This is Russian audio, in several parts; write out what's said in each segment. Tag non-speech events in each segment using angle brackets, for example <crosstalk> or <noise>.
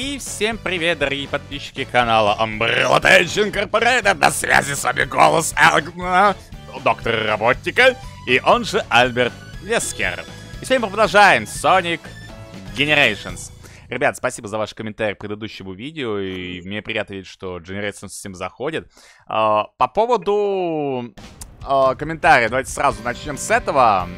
И всем привет, дорогие подписчики канала Umbrella Tension Incorporated. На связи с вами голос Элгна, доктор Роботика, и он же Альберт Лескер. И сегодня мы продолжаем Sonic Generations. Ребят, спасибо за ваш комментарий к предыдущему видео, и мне приятно видеть, что Generations всем заходит. А, по поводу а, комментария, давайте сразу начнем с этого.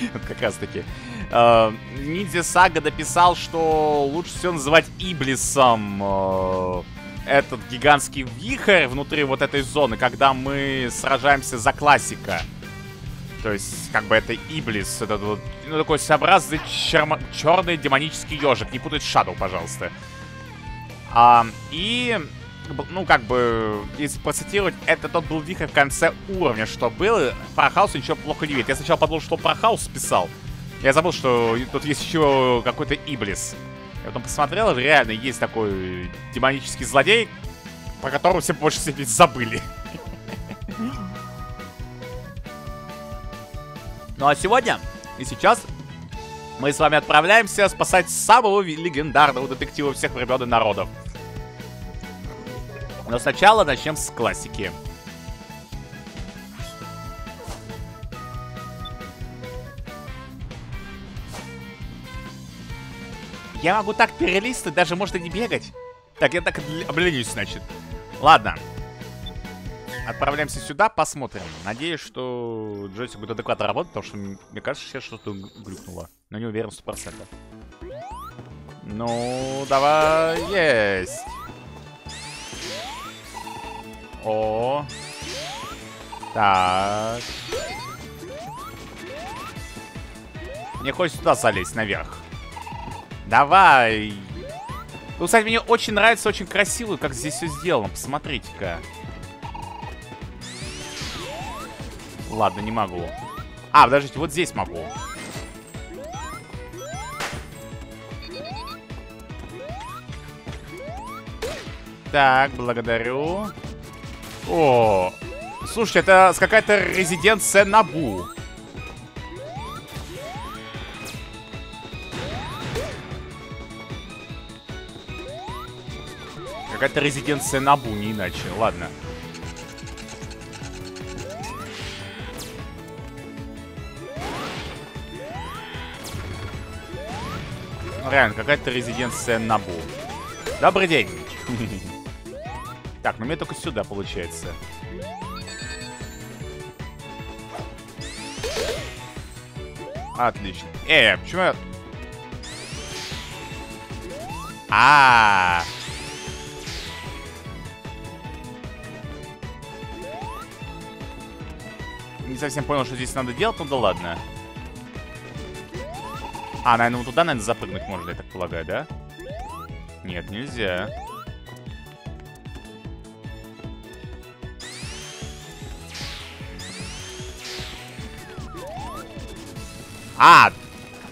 <laughs> Как раз таки. Uh, Ниндзя Сага дописал, что лучше всего называть Иблисом uh, этот гигантский вихрь внутри вот этой зоны, когда мы сражаемся за классика. То есть, как бы это Иблис, этот вот, ну, такой своеобразный черм... черный демонический ежик. Не путать Шадоу, пожалуйста. Uh, и ну, как бы, если процитировать, это тот был вихрь в конце уровня, что был. Про хаос ничего плохо не видит. Я сначала подумал, что про хаос писал. Я забыл, что тут есть еще какой-то Иблис. Я потом посмотрел, реально есть такой демонический злодей, про которого все больше всего забыли. Ну а сегодня и сейчас мы с вами отправляемся спасать самого легендарного детектива всех времен и народов. Но сначала начнем с классики. Я могу так перелистывать, даже можно не бегать. Так, я так обленюсь, значит. Ладно. Отправляемся сюда, посмотрим. Надеюсь, что джойстик будет адекватно работать, потому что мне кажется, сейчас что-то глюкнуло. Но не уверен 100%. Ну, давай, есть. О. Так. Мне хочется туда залезть, наверх. Давай. Ну, кстати, мне очень нравится, очень красиво, как здесь все сделано. Посмотрите-ка. Ладно, не могу. А, подождите, вот здесь могу. Так, благодарю. О, слушайте, это какая-то резиденция Набу. Какая-то резиденция Набу, не иначе. Ладно. Ну, реально, какая-то резиденция Набу. Добрый день. <laughs> Так, ну мне только сюда получается. Отлично. Э, почему я... А, -а, а Не совсем понял, что здесь надо делать, ну да ладно. А, наверное, вот туда, наверное, запрыгнуть можно, я так полагаю, да? Нет, нельзя. А,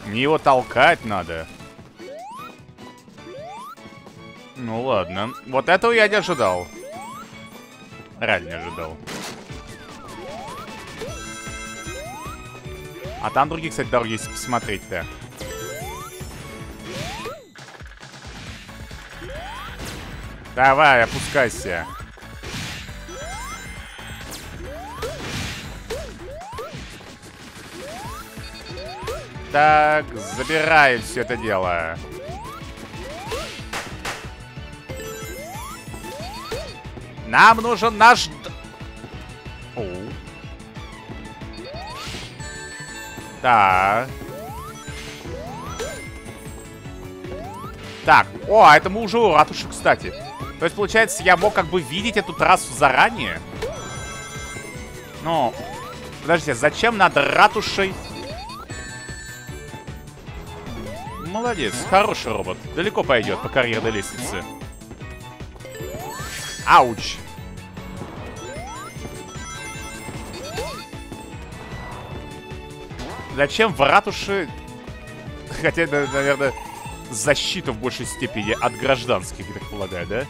мне его толкать надо. Ну ладно. Вот этого я не ожидал. Реально не ожидал. А там другие, кстати, дороги, если посмотреть-то. Давай, опускайся. Так, забирай все это дело. Нам нужен наш... Так. Так, о, а это мы уже у ратуши, кстати. То есть, получается, я мог как бы видеть эту трассу заранее? Ну, подождите, зачем над ратушей молодец. Хороший робот. Далеко пойдет по карьерной лестнице. Ауч. Зачем в ратуше... Хотя, наверное, защита в большей степени от гражданских, я так полагаю, да?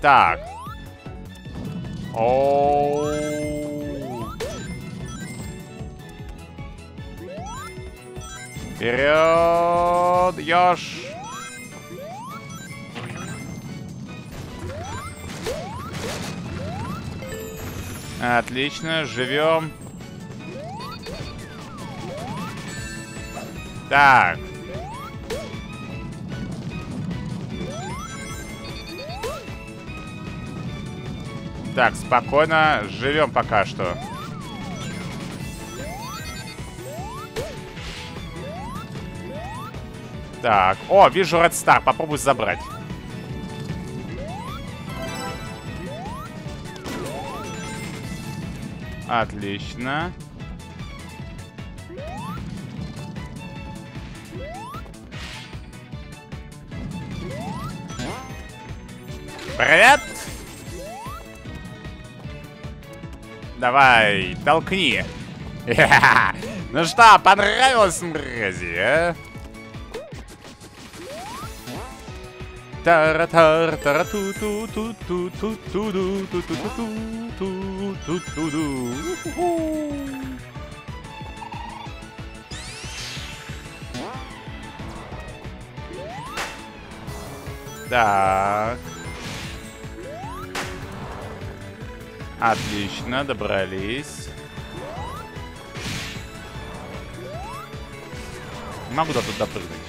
Так. О, Вперед, Ёж! Отлично, живем. Так. Так, спокойно, живем пока что. Так, о, вижу Red Star, попробуй забрать. Отлично. Привет! Давай, толкни. <laughs> Ну что, понравилось, мрази, а? Тара тар тара ту ту ту ту ту ду ту ту ту ту ту ту ду Так. Отлично, добрались. Могу до туда прыгнуть.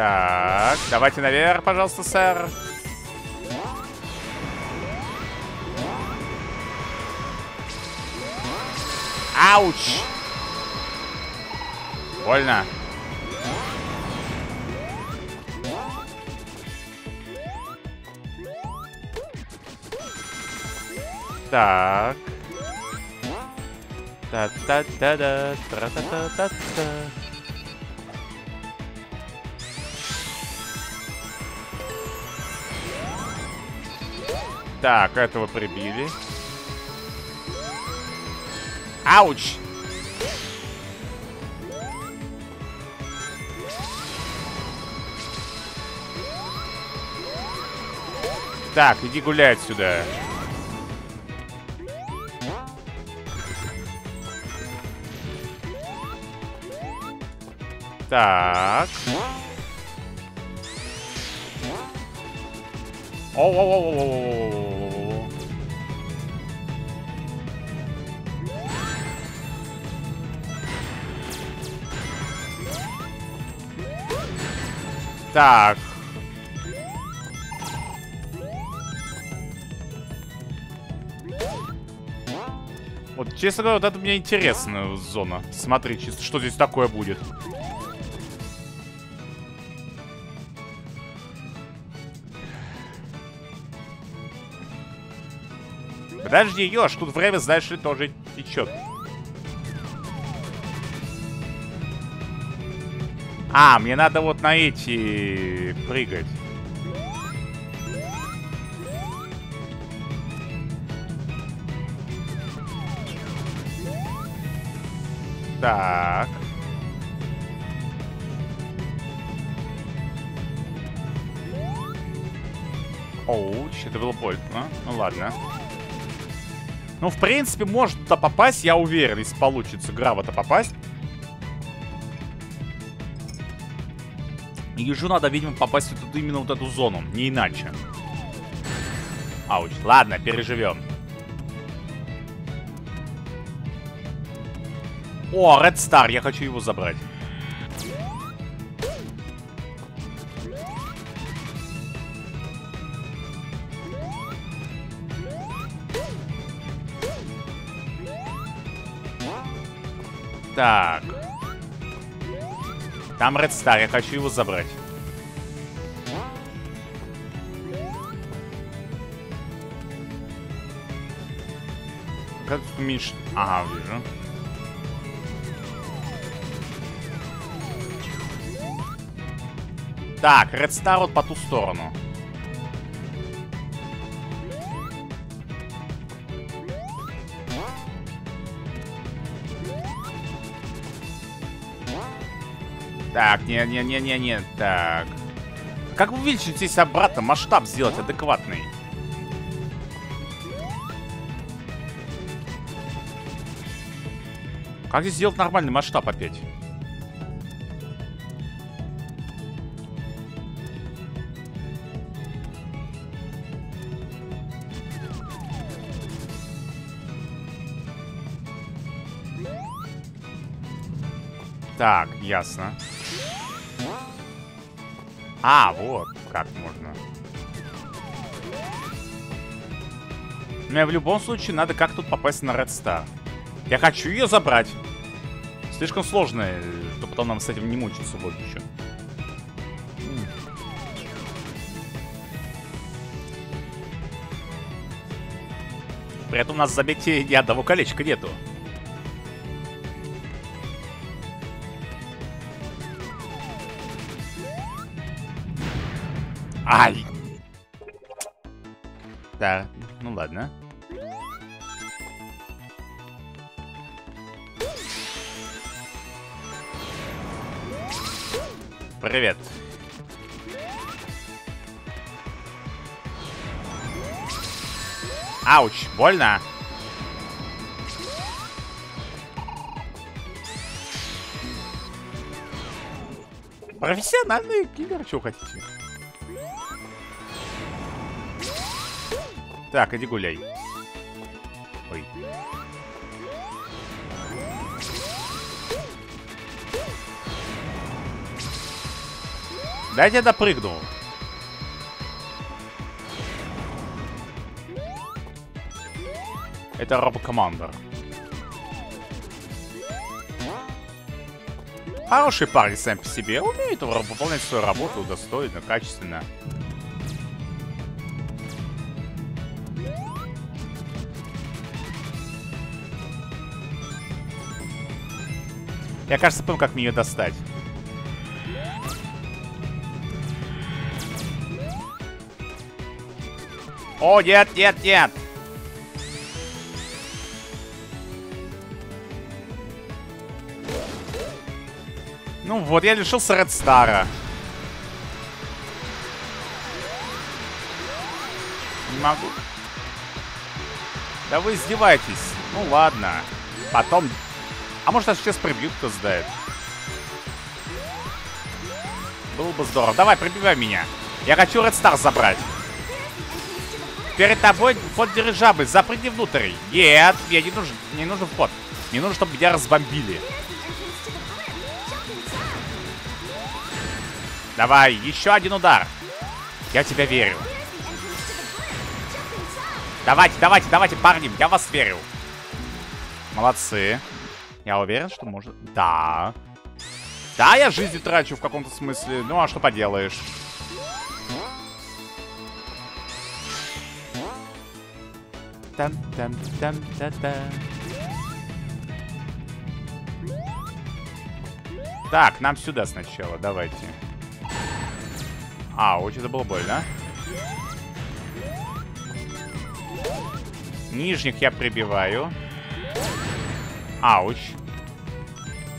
Так, давайте наверх, пожалуйста, сэр. Ауч! Больно. Так. Та-та-та-да, тра-та-та-та-та. Так, этого прибили. Ауч! Так, иди гуляй отсюда. Так. Так. Вот, честно говоря, вот это мне интересная зона. Смотри, чисто, что здесь такое будет. Подожди, Ёж, тут время, знаешь ли, тоже течет. А, мне надо вот на эти прыгать. Так. Оуч, это было больно. Ну ладно. Ну, в принципе, может туда попасть, я уверен, если получится грамотно попасть. Ежу надо, видимо, попасть в именно вот эту зону, не иначе. Ауч. Ладно, переживем. О, Red Star, я хочу его забрать. Так. Там Red Star, я хочу его забрать. Как тут уменьшить? Ага, вижу. Так, Red Star вот по ту сторону. Так, не-не-не-не-не, так. Как увеличить здесь обратно масштаб сделать адекватный? Как здесь сделать нормальный масштаб опять? Так, ясно. А, вот как можно. Мне в любом случае надо как тут попасть на Red Star. Я хочу ее забрать. Слишком сложно, чтобы потом нам с этим не мучиться в будущем. При этом у нас забеге ни одного колечка нету. Ай! Да, ну ладно. Привет. Ауч, больно? Профессиональный киллер, что хотите. Так, иди гуляй. Ой. Дайте я допрыгну. Это робокомандер. Хороший парень сам по себе. Умеет выполнять свою работу достойно, качественно. Я, кажется, понял, как мне ее достать. О, нет, нет, нет! Ну вот, я лишился Редстара. Не могу. Да вы издеваетесь. Ну ладно. Потом а может, сейчас прибьют, кто знает. Было бы здорово. Давай, прибивай меня. Я хочу Red Star забрать. Перед тобой вход дирижабль. Запрыгни внутрь. Нет, мне не нужен, не нужен вход. Мне нужно, чтобы меня разбомбили. Давай, еще один удар. Я в тебя верю. Давайте, давайте, давайте, парни, я вас верю. Молодцы. Я уверен, что может... Да. Да, я жизни трачу в каком-то смысле. Ну, а что поделаешь? Там, там, там, та, та. Так, нам сюда сначала, давайте. А, очень это было больно. Нижних я прибиваю. Ауч.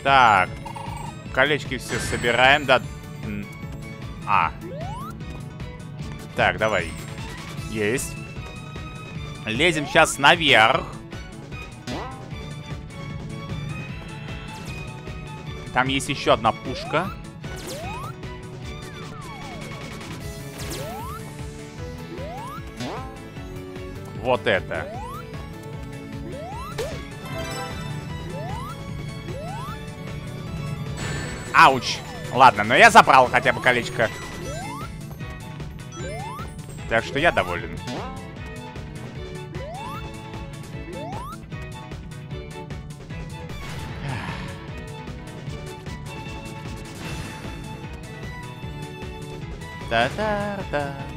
Так. Колечки все собираем. Да. А. Так, давай. Есть. Лезем сейчас наверх. Там есть еще одна пушка. Вот это. Ауч. Ладно, но я забрал хотя бы колечко. Так что я доволен. Та-та-та.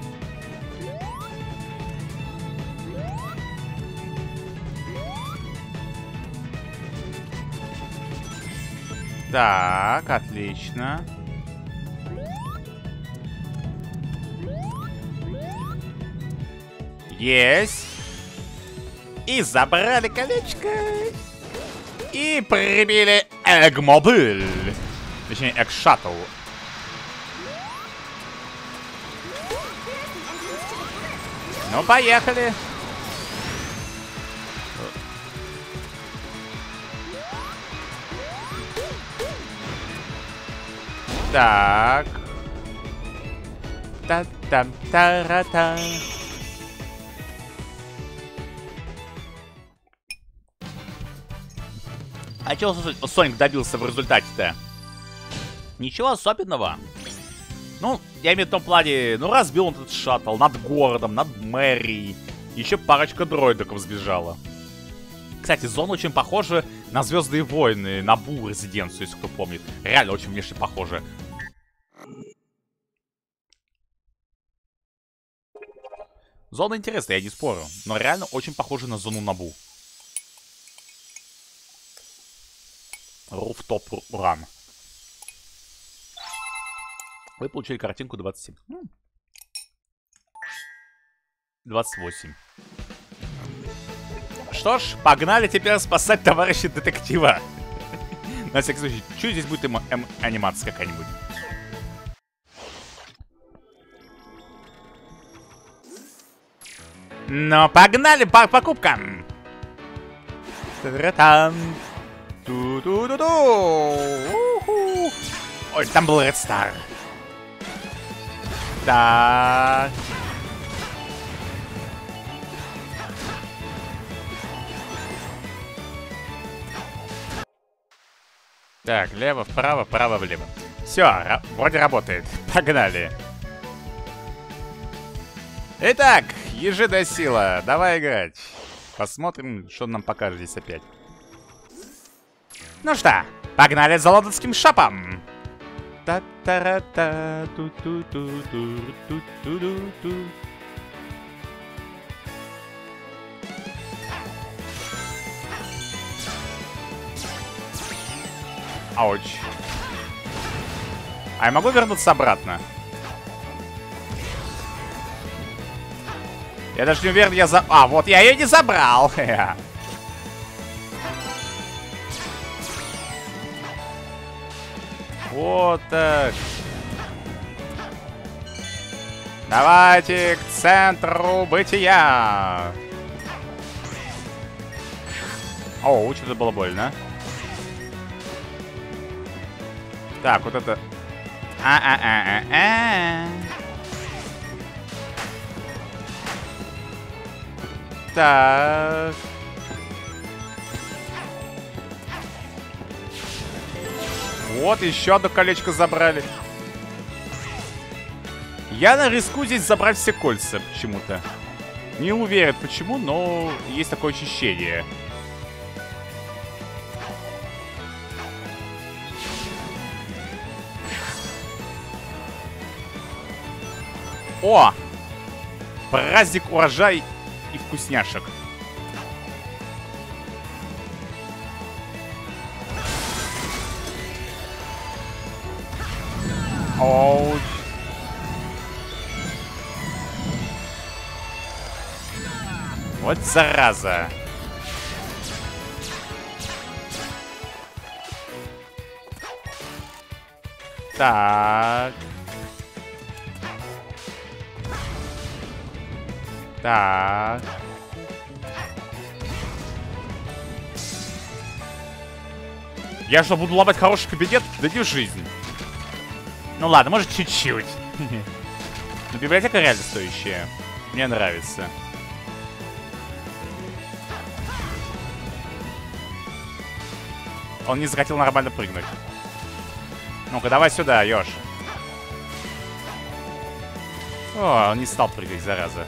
Так, отлично. Есть. И забрали колечко. И прибили Эгмобиль. Точнее, Эгшаттл. Ну, поехали. Так. Та-там-та-ра-та. А чего Соник добился в результате-то? Ничего особенного. Ну, я имею в том плане, ну разбил он этот шаттл над городом, над мэрией. Еще парочка дроидиков сбежала. Кстати, зона очень похожа на Звездные войны, на Бу резиденцию, если кто помнит. Реально очень внешне похоже. Зона интересная, я не спорю. Но реально очень похожа на зону Набу. Rooftop Run. Вы получили картинку 27. 28. Что ж, погнали теперь спасать товарища детектива. <laughs> На всякий случай, что здесь будет эм эм анимация какая-нибудь? Ну, погнали по покупкам! Ту-ту-ту-ту! Ой, там был Red Star. Так. Так, лево, вправо, право, влево. Все, вроде работает. Погнали. Итак, ежида сила. Давай играть. Посмотрим, что нам покажет здесь опять. Ну что, погнали за лондонским шапом. та та та ту ту ту ту ту ту ту ту Ауч. А я могу вернуться обратно? Я даже не уверен, я за... А, вот я ее не забрал. <laughs> Вот так. Давайте к центру бытия. О, что-то было больно. Так, вот это... А-а-а-а-а. Так. Вот, еще одно колечко забрали. Я на риску здесь забрать все кольца почему-то. Не уверен почему, но есть такое ощущение. О! Праздник урожай и вкусняшек. Оуч. Вот зараза. Так. Так. Я что, буду ломать хороший кабинет? Да не жизнь. Ну ладно, может чуть-чуть. <laughs> Но библиотека реально стоящая. Мне нравится. Он не захотел нормально прыгнуть. Ну-ка, давай сюда, Ёж. О, он не стал прыгать, зараза.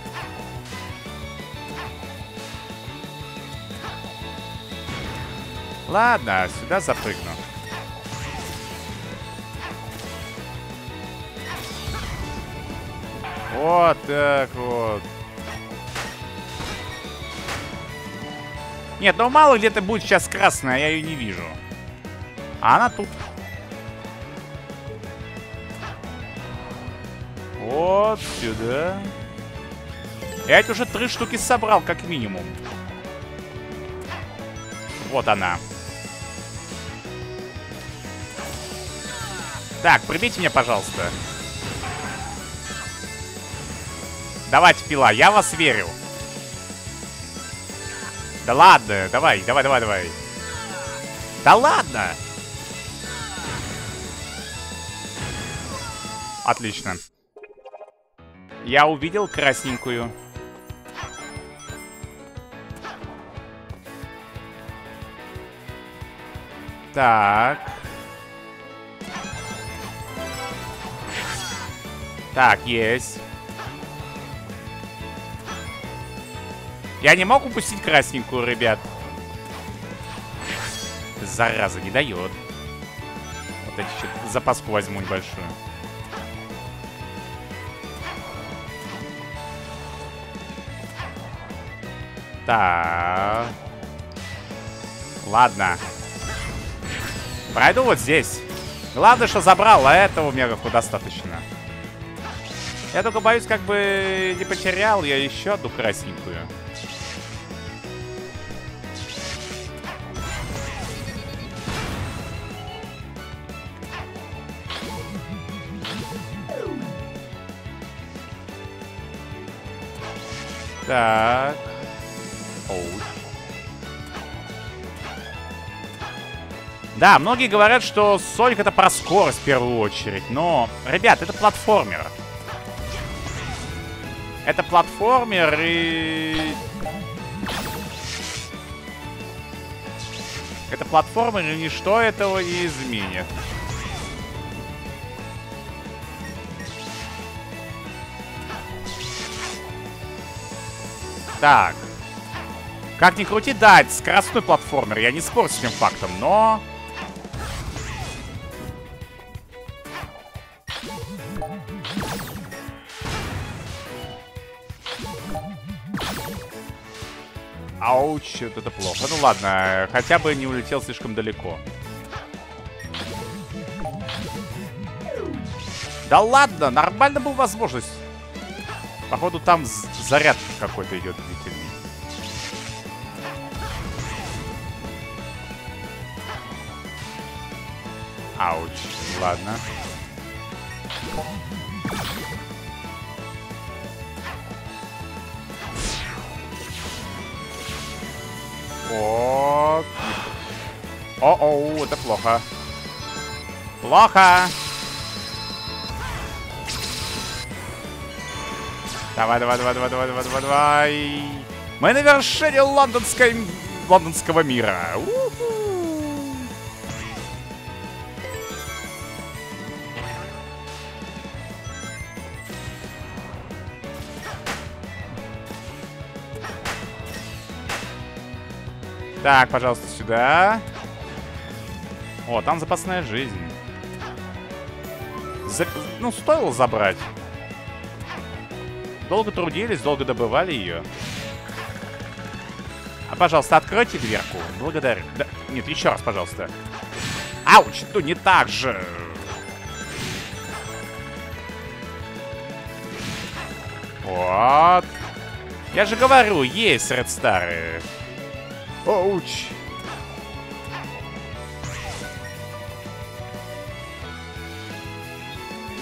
Ладно, сюда запрыгну. Вот так вот. Нет, ну мало где-то будет сейчас красная, я ее не вижу. А она тут. Вот сюда. Я эти уже три штуки собрал, как минимум. Вот она. Так, прибейте меня, пожалуйста. Давайте, пила, я вас верю. Да ладно, давай, давай, давай, давай. Да ладно! Отлично. Я увидел красненькую. Так. Так, есть. Я не мог упустить красненькую, ребят. Зараза, не дает. Вот эти еще запаску возьму небольшую. Так. Ладно. Пройду вот здесь. Главное, что забрал, а этого мегаку достаточно. Я только боюсь, как бы не потерял я еще одну красненькую. Так. Оу. Да, многие говорят, что Соник это про скорость в первую очередь, но, ребят, это платформер. Это платформер и... Это платформер и ничто этого не изменит. Так. Как ни крути, да, это скоростной платформер. Я не спорю с этим фактом, но... Ауч, это плохо. Ну ладно, хотя бы не улетел слишком далеко. Да ладно, нормально был возможность. Походу там заряд какой-то идет длительный. Ауч, ладно. О, О-оу, это плохо. Плохо! Давай, давай, давай, давай, давай, давай, давай, давай. Мы на вершине лондонской... лондонского мира. У-ху. Так, пожалуйста, сюда. О, там запасная жизнь. За... Ну, стоило забрать. Долго трудились, долго добывали ее. А, пожалуйста, откройте дверку. Благодарю. Да, нет, еще раз, пожалуйста. Ауч, ну не так же. Вот. Я же говорю, есть редстары. Оуч.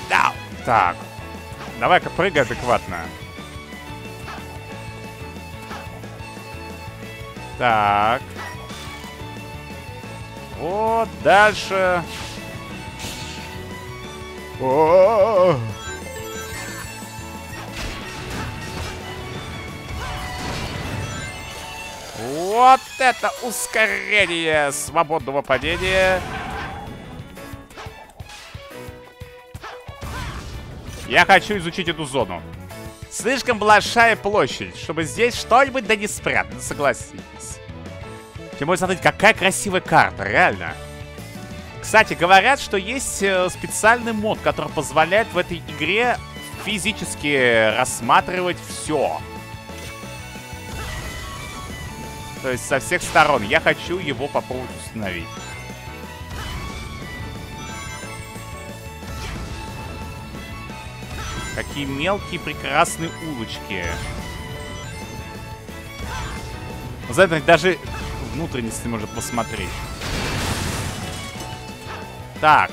Да. Так. Давай-ка прыгай адекватно. Так. Вот, дальше. О Вот это ускорение свободного падения. Я хочу изучить эту зону. Слишком большая площадь, чтобы здесь что-нибудь да не спрятано, согласитесь. Тем более, смотрите, какая красивая карта, реально. Кстати, говорят, что есть э, специальный мод, который позволяет в этой игре физически рассматривать все. То есть со всех сторон. Я хочу его попробовать установить. Какие мелкие прекрасные улочки. Знаете, даже внутренности может посмотреть. Так.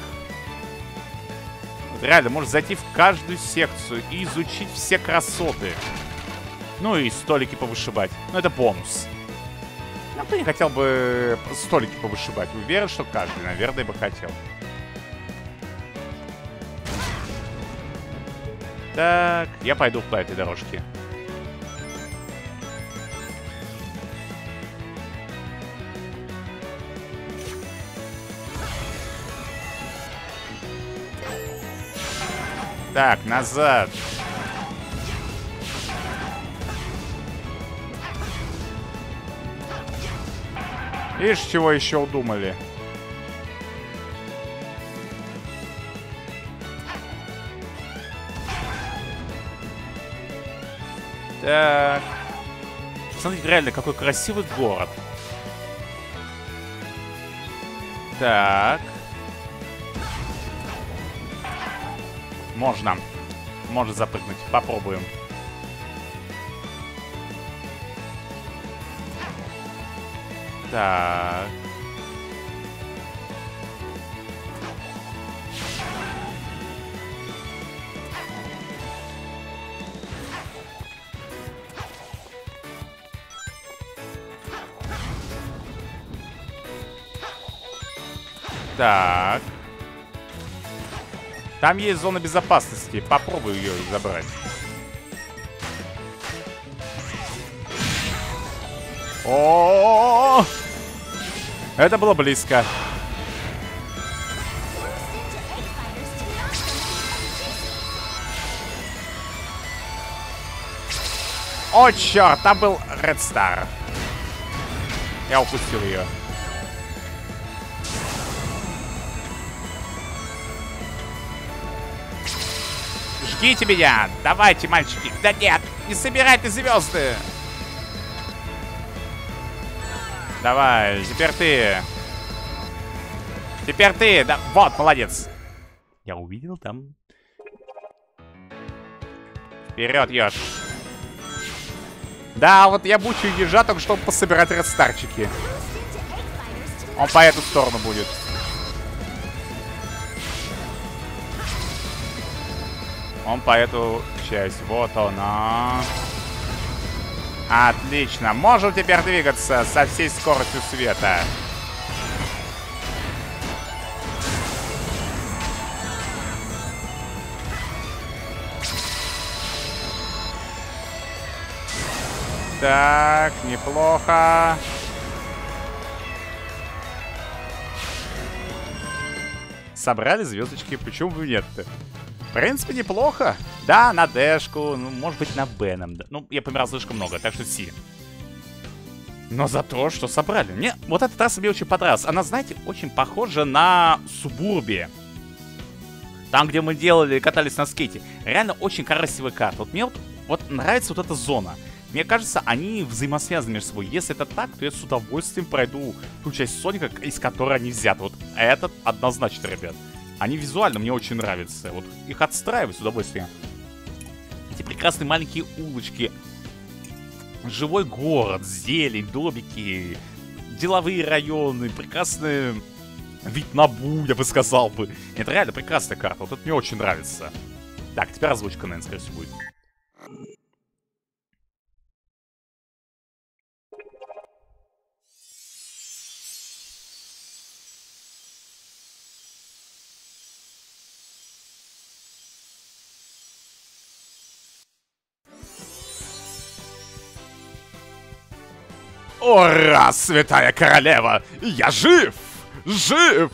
Реально, можешь зайти в каждую секцию и изучить все красоты. Ну и столики повышибать. Ну это бонус. Ну, кто не хотел бы столики повышибать? Уверен, что каждый, наверное, бы хотел. Так, я пойду по этой дорожке. Так, назад. Видишь, чего еще удумали? Так. Смотрите, реально, какой красивый город. Так. Можно. Можно запрыгнуть. Попробуем. Так. Так. Там есть зона безопасности. Попробую ее забрать. О, -о, -о, -о! Это было близко. О, черт, там был Red Star. Я упустил ее. Жгите меня! Давайте, мальчики! Да нет! Не собирайте звезды! Давай, теперь ты. Теперь ты. Да, вот, молодец. Я увидел там. Вперед, еж. Да, вот я бучу ежа только чтобы пособирать редстарчики. Он по эту сторону будет. Он по эту часть. Вот она. Отлично. Можем теперь двигаться со всей скоростью света. Так, неплохо. Собрали звездочки, почему бы нет-то? В принципе, неплохо. Да, на Дэшку, ну, может быть, на Беном. Ну, я помирал слишком много, так что Си. Но за то, что собрали. Мне вот эта трасса мне очень понравилась. Она, знаете, очень похожа на Субурби. Там, где мы делали, катались на скейте. Реально очень красивая карта. Вот мне вот, вот нравится вот эта зона. Мне кажется, они взаимосвязаны между собой. Если это так, то я с удовольствием пройду ту часть Соника, из которой они взяты. Вот этот однозначно, ребят. Они визуально мне очень нравятся. Вот их отстраивать с удовольствием. Эти прекрасные маленькие улочки. Живой город, зелень, домики, деловые районы, прекрасный вид на Бу, я бы сказал бы. Это реально прекрасная карта, вот это мне очень нравится. Так, теперь озвучка, наверное, скорее всего, будет. Ура, святая королева! Я жив! Жив!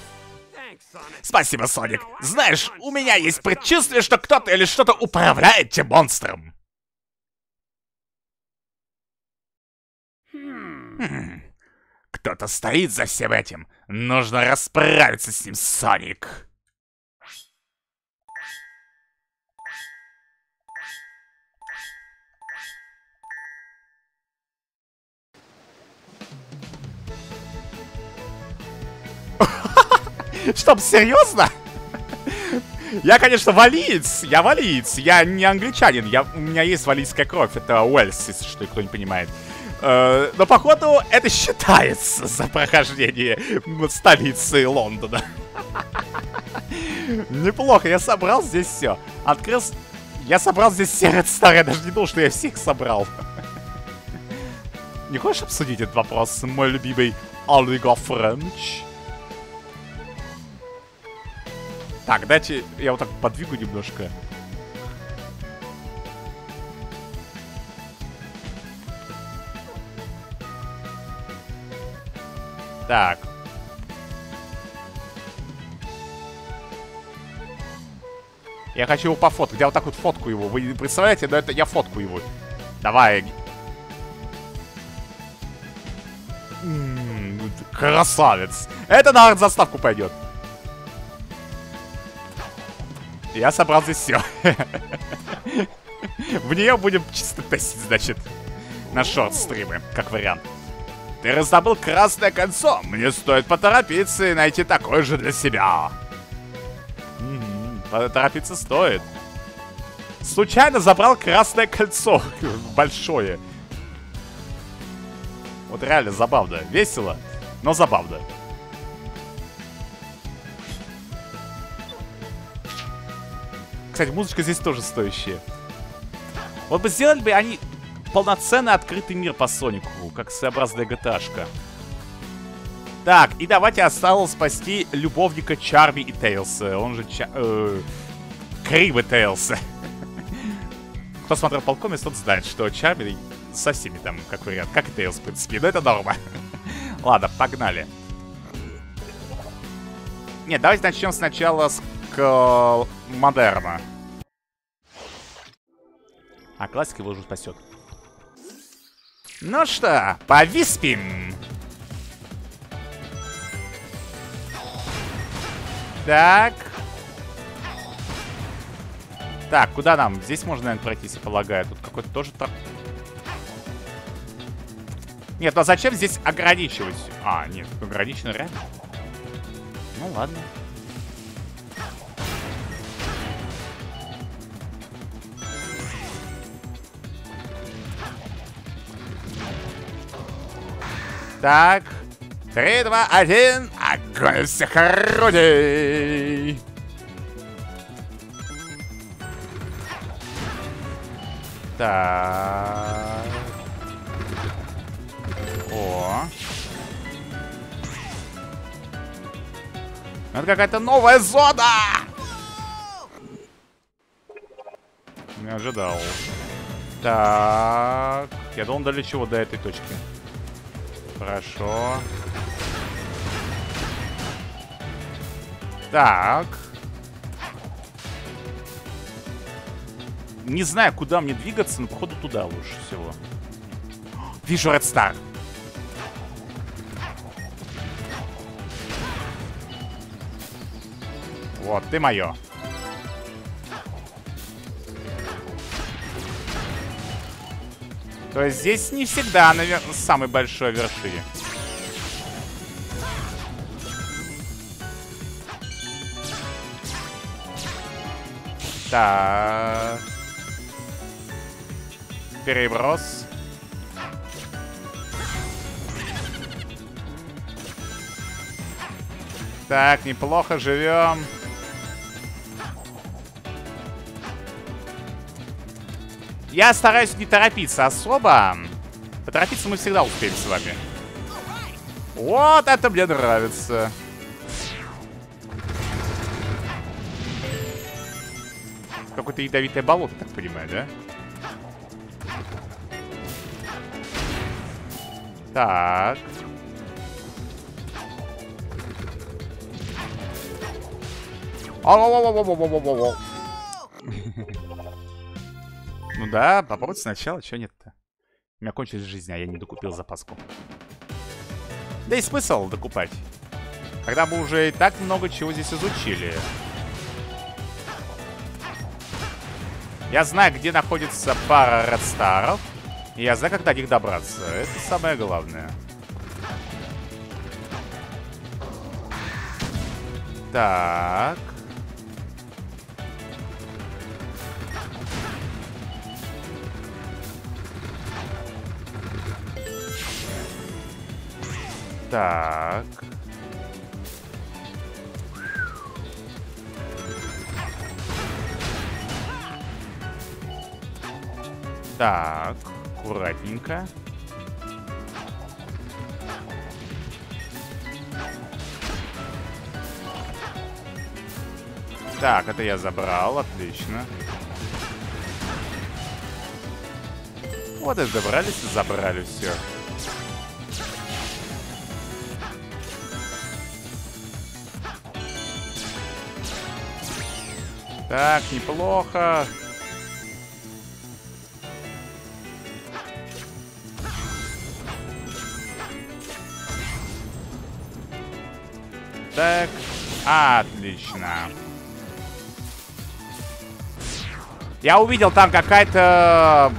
Спасибо, Соник. Знаешь, у меня есть предчувствие, что кто-то или что-то управляет тем монстром. Хм. Кто-то стоит за всем этим. Нужно расправиться с ним, Соник. <laughs> Что, серьезно? Я, конечно, валиец, я валиец, я не англичанин, я, у меня есть валийская кровь, это Уэльс, если что, никто не понимает. Э, но, походу, это считается за прохождение столицы Лондона. <laughs> Неплохо, я собрал здесь все. Открыл... Я собрал здесь Star, я даже не думал, что я всех собрал. <laughs> Не хочешь обсудить этот вопрос, мой любимый Олиго Френч? Так, дайте я вот так подвигу немножко. Так. Я хочу его пофоткать. Я вот так вот фотку его. Вы представляете, но это я фотку его. Давай. М ну -м -м, красавец. Это на арт заставку пойдет. Я собрал здесь все. В нее будем чисто тестить, значит, на шорт-стримы, как вариант. Ты раздобыл красное кольцо. Мне стоит поторопиться и найти такое же для себя. Поторопиться стоит. Случайно забрал красное кольцо. <laughs> Большое. Вот реально забавно. Весело, но забавно. Кстати, музычка здесь тоже стоящая. Вот бы сделали бы они полноценный открытый мир по Сонику, как своеобразная gta Так, и давайте осталось спасти любовника Чарми и Тейлса. Он же Ча... Э, Кривы Тейлса. <laughs> Кто смотрел Полкомис, тот знает, что Чарми со всеми там, как вариант, как и Тейлс, в принципе. Но это норма. <laughs> Ладно, погнали. Нет, давайте начнем сначала с модерна. А классика его уже спасет. Ну что, повиспим. Так. Так, куда нам? Здесь можно, наверное, пройтись, я полагаю. Тут какой-то тоже там... Нет, ну а зачем здесь ограничивать? А, нет, ограничено реально. Ну ладно. Так. Три, два, один. Огонь всех орудий. Так. О. Это какая-то новая зона! Не ожидал. Так. Я думал, до чего до этой точки. Хорошо. Так. Не знаю, куда мне двигаться, но походу туда лучше всего. Вижу Red Star. Вот, ты мое. То есть здесь не всегда на самой большой вершине. Так. Переброс. Так, неплохо живем. Я стараюсь не торопиться особо. Поторопиться мы всегда успеем с вами. Вот это мне нравится. Какое-то ядовитое болото, так понимаю, да? Так. О-о-о-о-о-о-о-о-о. Ну да, попробуйте сначала, что нет-то? У меня кончилась жизнь, а я не докупил запаску. Да и смысл докупать. Когда мы уже и так много чего здесь изучили. Я знаю, где находится пара Редстаров. И я знаю, как до них добраться. Это самое главное. Так. Так. Так, аккуратненько. Так, это я забрал, отлично. Вот и добрались и забрали все. Так, неплохо. Так, отлично. Я увидел там какая-то...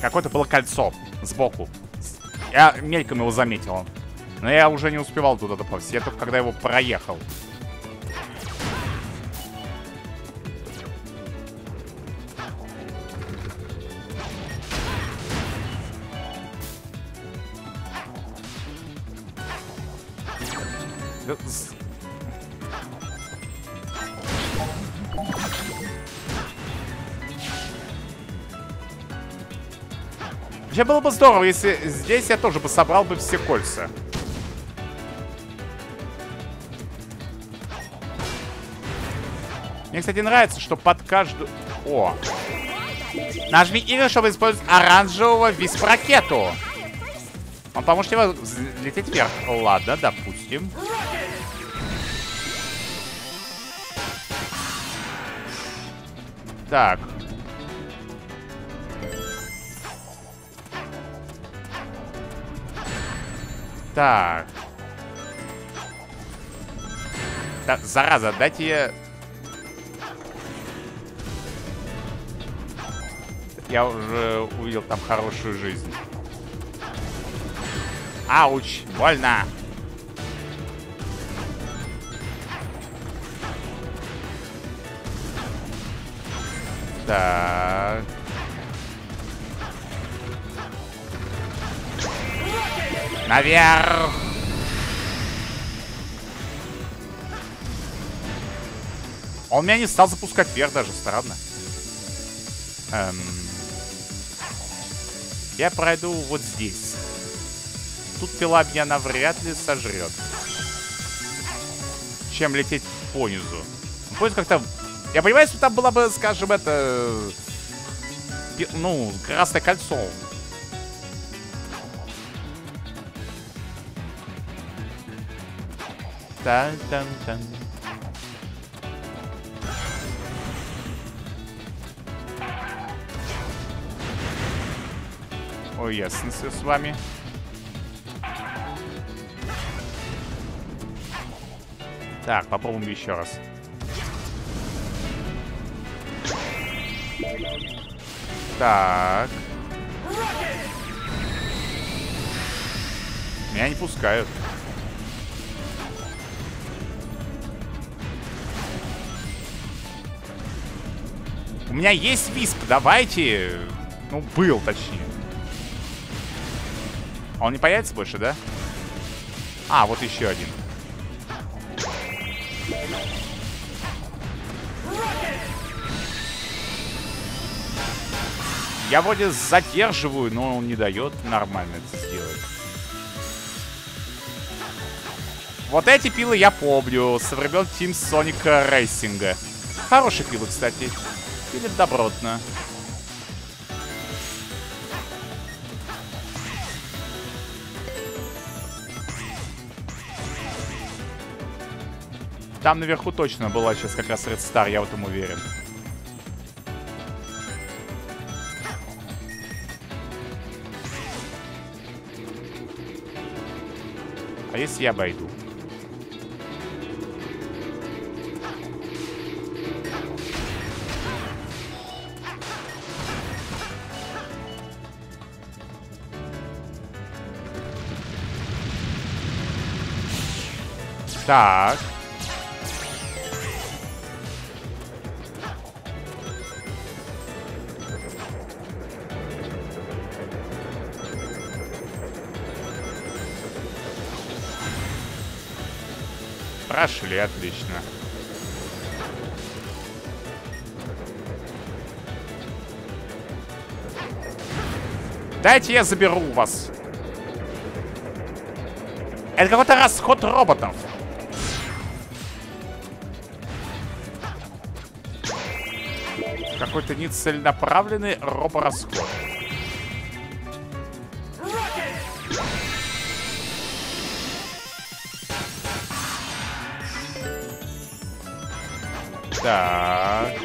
Какое-то было кольцо сбоку. Я мельком его заметил. Но я уже не успевал туда допасть. Я только когда его проехал. Было бы здорово, если здесь я тоже бы собрал бы все кольца. Мне, кстати, нравится, что под каждую... О! Нажми Y, чтобы использовать оранжевого виспрокету. Он поможет его лететь вверх. Ладно, допустим. Так. Так. Да, зараза, дайте я... Я уже увидел там хорошую жизнь. Ауч, больно. Так. Наверх! Он меня не стал запускать вверх даже, странно. Эм... Я пройду вот здесь. Тут пила меня навряд ли сожрет. Чем лететь по низу. Будет как-то... Я понимаю, если там была бы, скажем, это... Ну, красное кольцо. Тан-тан-тан. Ой, ясно все с вами. Так, попробуем еще раз. Так. Меня не пускают. У меня есть висп, давайте. Ну, был, точнее. Он не появится больше, да? А, вот еще один. Я вроде задерживаю, но он не дает нормально это сделать. Вот эти пилы я помню со времен Team Sonic Racing. Хорошие пилы, кстати. Или добротно. Там наверху точно была сейчас как раз Red Star, я в этом уверен. А если я обойду? Так. Прошли, отлично. Дайте я заберу вас. Это какой-то расход роботов. Какой-то нецеленаправленный роборасход. Так.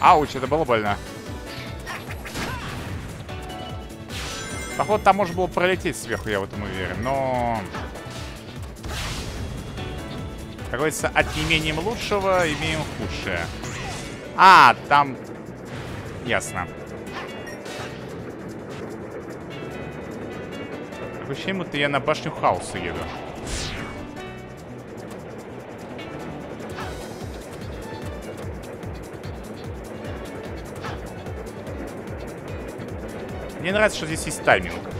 Ауч, это было больно. Походу, там можно было пролететь сверху, я в этом уверен. Но... Как говорится, от не менее лучшего имеем худшее. А, там... Ясно. Будто я на башню хаоса еду. Мне нравится, что здесь есть тайминг.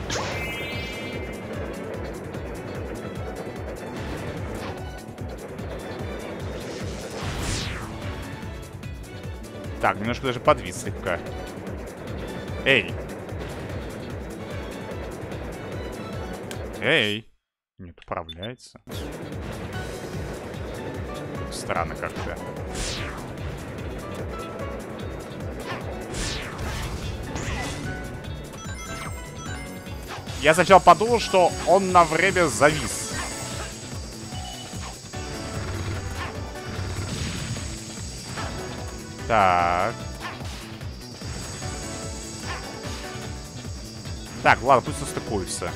Так, немножко даже подвис слегка. Эй. Эй. Нет, управляется. Странно как-то. Я сначала подумал, что он на время завис. Так. Так, ладно, пусть состыкуются.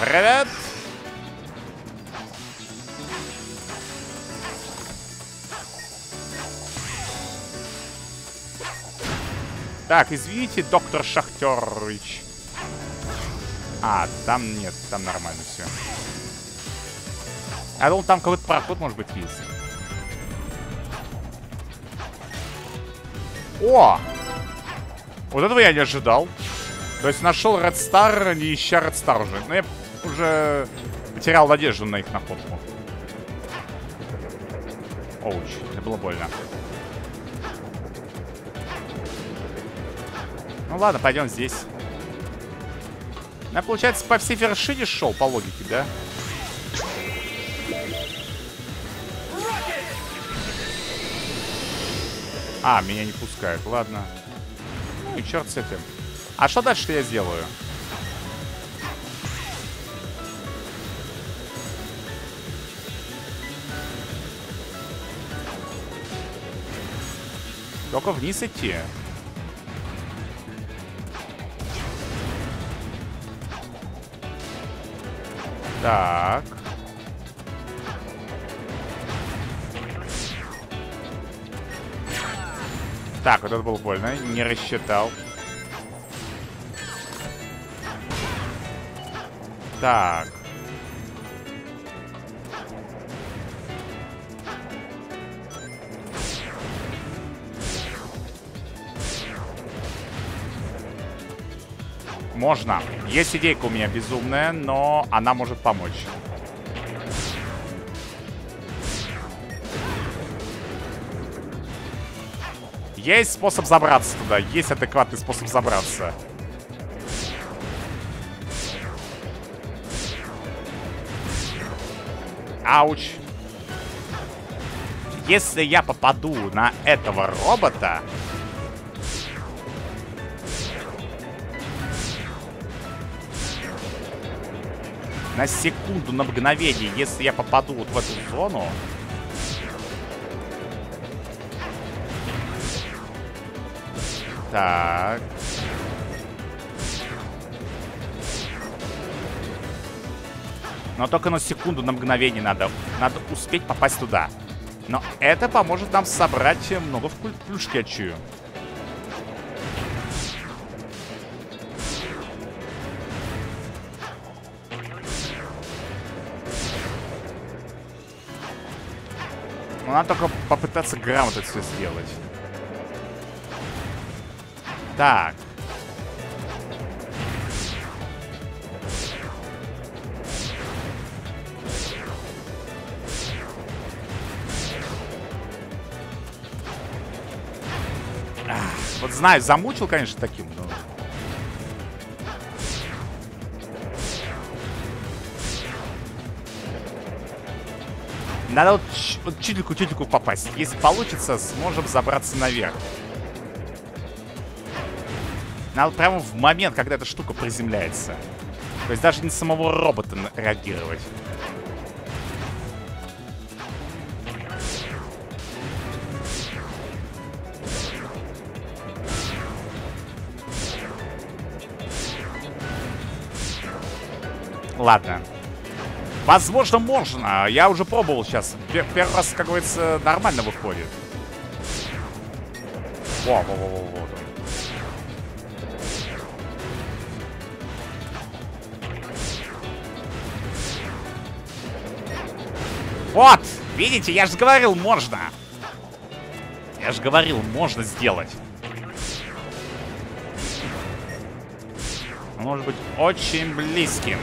Привет! Так, извините, доктор Шахтерович. А, там нет, там нормально все. Я думал, там какой-то проход, может быть, есть. О! Вот этого я не ожидал. То есть нашел Red Star, не ища Red Star уже. Но я уже потерял надежду на их находку. Оуч, это было больно. Ну ладно, пойдем здесь. Я, получается, по всей вершине шел, по логике, да? А, меня не пускают, ладно. Ну и черт с этим. А что дальше я сделаю? Только вниз идти. Так. Так, вот это было больно. Не рассчитал. Так. Можно. Есть идейка у меня безумная, но она может помочь. Есть способ забраться туда. Есть адекватный способ забраться. Ауч. Если я попаду на этого робота, на секунду, на мгновение, если я попаду вот в эту зону... Так. Но только на секунду, на мгновение надо. Надо успеть попасть туда. Но это поможет нам собрать много в плюшки, я чую. Но надо только попытаться грамотно все сделать. Так. вот знаю, замучил, конечно, таким, Надо вот, вот чутельку-чутельку попасть. Если получится, сможем забраться наверх. Надо прямо в момент, когда эта штука приземляется. То есть даже не самого робота реагировать. Ладно. Возможно, можно. Я уже пробовал сейчас. Первый раз, как говорится, нормально выходит. Во, во, во, во, во. Вот! Видите, я же говорил, можно! Я же говорил, можно сделать. Может быть, очень близким.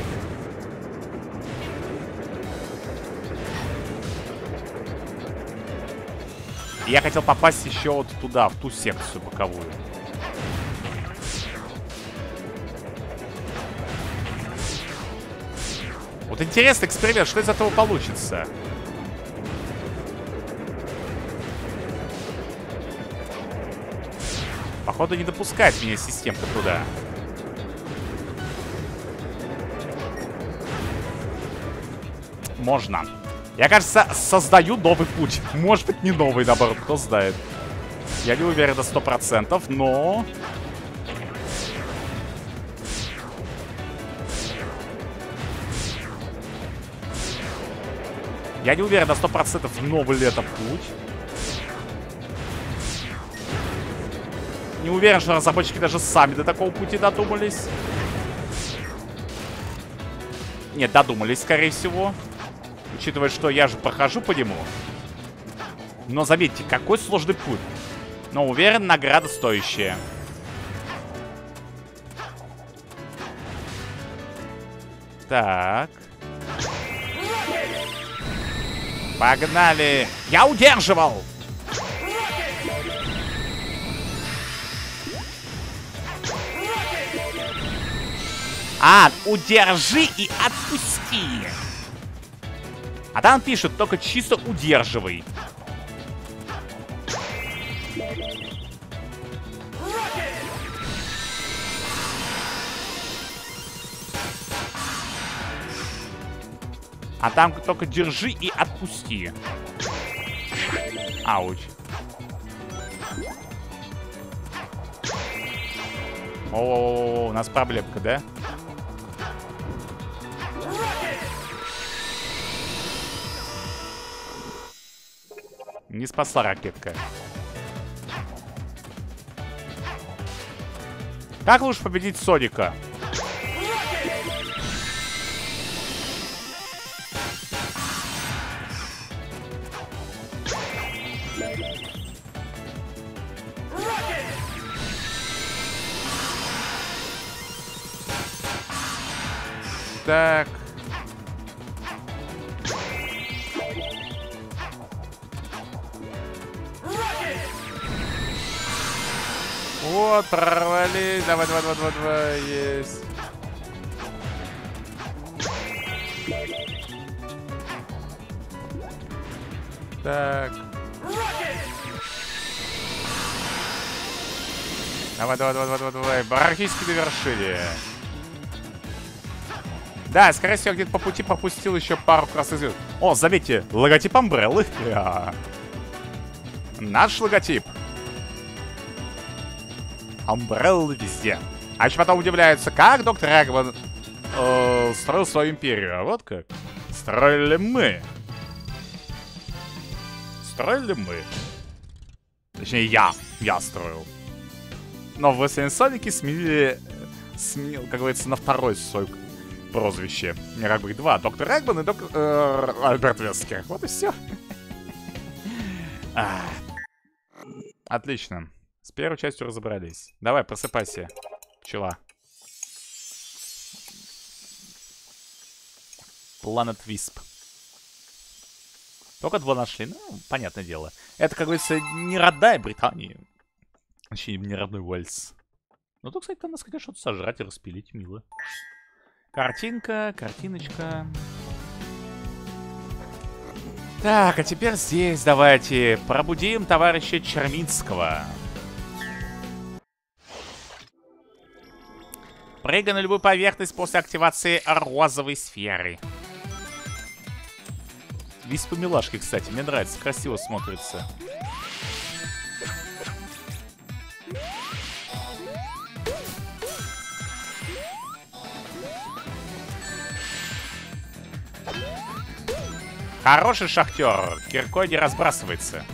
Я хотел попасть еще вот туда, в ту секцию боковую. Вот интересный эксперимент, что из этого получится? Походу не допускает меня системка туда. Можно. Я, кажется, создаю новый путь. Может быть, не новый, наоборот, кто знает. Я не уверен на сто процентов, но... Я не уверен на сто процентов, новый ли это путь. Не уверен, что разработчики даже сами до такого пути додумались. Нет, додумались, скорее всего. Учитывая, что я же прохожу по нему. Но заметьте, какой сложный путь. Но уверен, награда стоящая. Так. Погнали. Я удерживал. А, удержи и отпусти. А там пишет только чисто удерживай. А там только держи и отпусти. Ауч. -о, -о у нас проблемка, да? Не спасла ракетка. Как лучше победить Соника? Так. Давай, давай, давай, давай, давай. Есть. Так. Давай, давай, давай, давай, давай. Барахийски довершили. Да, скорее всего, где-то по пути пропустил еще пару красных звезд. О, заметьте, логотип Амбреллы. <laughs> Наш логотип. Амбреллы везде. А еще потом удивляются, как доктор Эгман э, строил свою империю. А вот как. Строили мы. Строили мы. Точнее, я. Я строил. Но в Сонике сменили... Сменил, как говорится, на второй свой прозвище. Как бы два. Доктор Эгман и доктор... Э, Альберт Вескер. Вот и все. <laughs> Отлично. Первой частью разобрались. Давай, просыпайся, пчела. Planet Wisp. Только два нашли. Ну, понятное дело. Это, как говорится, не родная Британия. Вообще не родной Уэльс. Ну, тут, кстати, там нас хотят что-то сожрать и распилить, мило. Картинка, картиночка. Так, а теперь здесь давайте пробудим товарища Черминского. Прыгай на любую поверхность после активации розовой сферы. Весь по милашке, кстати. Мне нравится. Красиво смотрится. Хороший шахтер. Киркой не разбрасывается.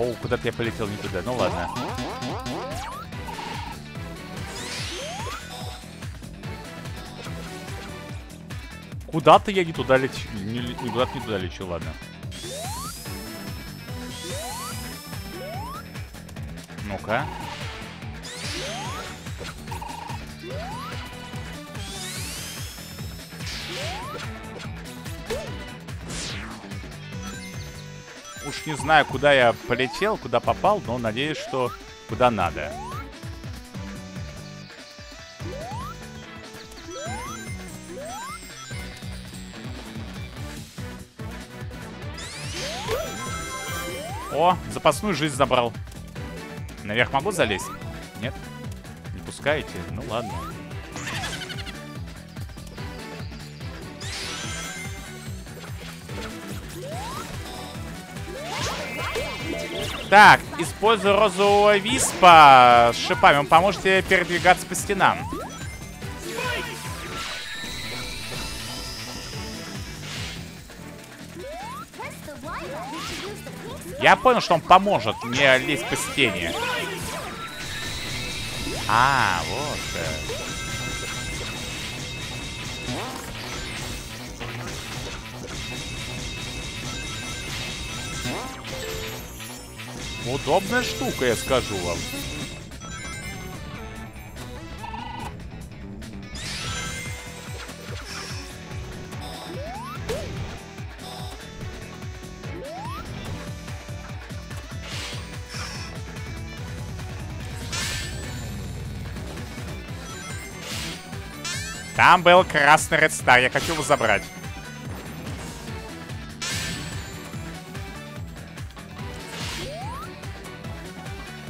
О, куда-то я полетел не туда. Ну ладно. Куда-то я не туда лечу. Не, куда-то не туда лечу, ладно. Ну-ка. Уж не знаю, куда я полетел, куда попал, но надеюсь, что куда надо. О, запасную жизнь забрал. Наверх могу залезть? Нет? Не пускаете? Ну ладно. Так, использую розового виспа с шипами. Он поможет тебе передвигаться по стенам. Я понял, что он поможет мне лезть по стене. А, вот Удобная штука, я скажу вам. Там был красный редстар, я хочу его забрать.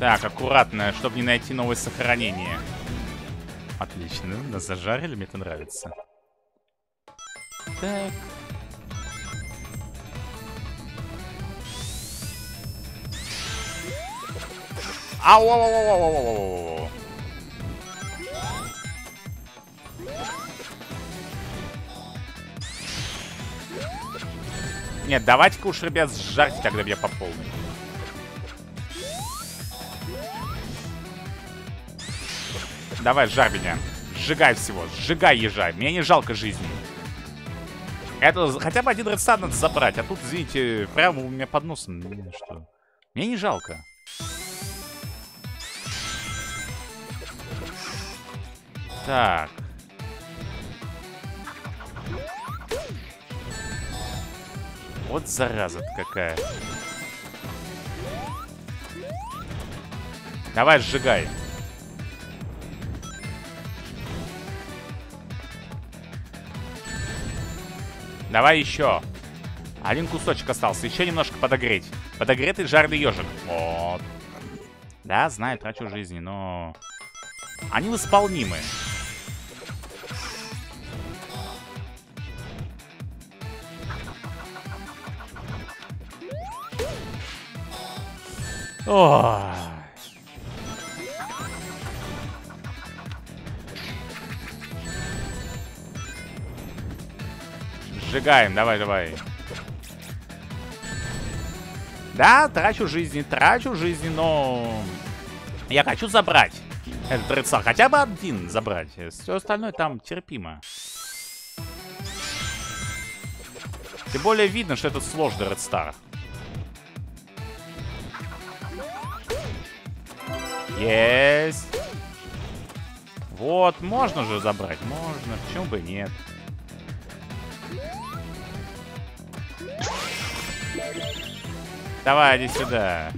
Так, аккуратно, чтобы не найти новое сохранение. Отлично, нас зажарили, мне это нравится. Так. Ау, ау, ау, ау, ау, ау, ау. Нет, давайте-ка уж, ребят, сжарьте тогда меня по полной. Давай, жар меня. Сжигай всего. Сжигай, езжай. Мне не жалко жизни. Это хотя бы один редстан надо забрать. А тут, извините, прямо у меня под носом. Мне что? Мне не жалко. Так. Вот зараза какая. Давай, сжигай. Давай еще. Один кусочек остался. Еще немножко подогреть. Подогретый жарный ежик. Вот. Да, знаю, трачу жизни, но... Они восполнимы. Ой. Сжигаем, давай, давай. Да, трачу жизни, трачу жизни, но... Я хочу забрать этот рыцарь. Хотя бы один забрать. Все остальное там терпимо. Тем более видно, что это сложный Редстар. Есть. Вот, можно же забрать. Можно. Почему бы нет? Давай, иди сюда.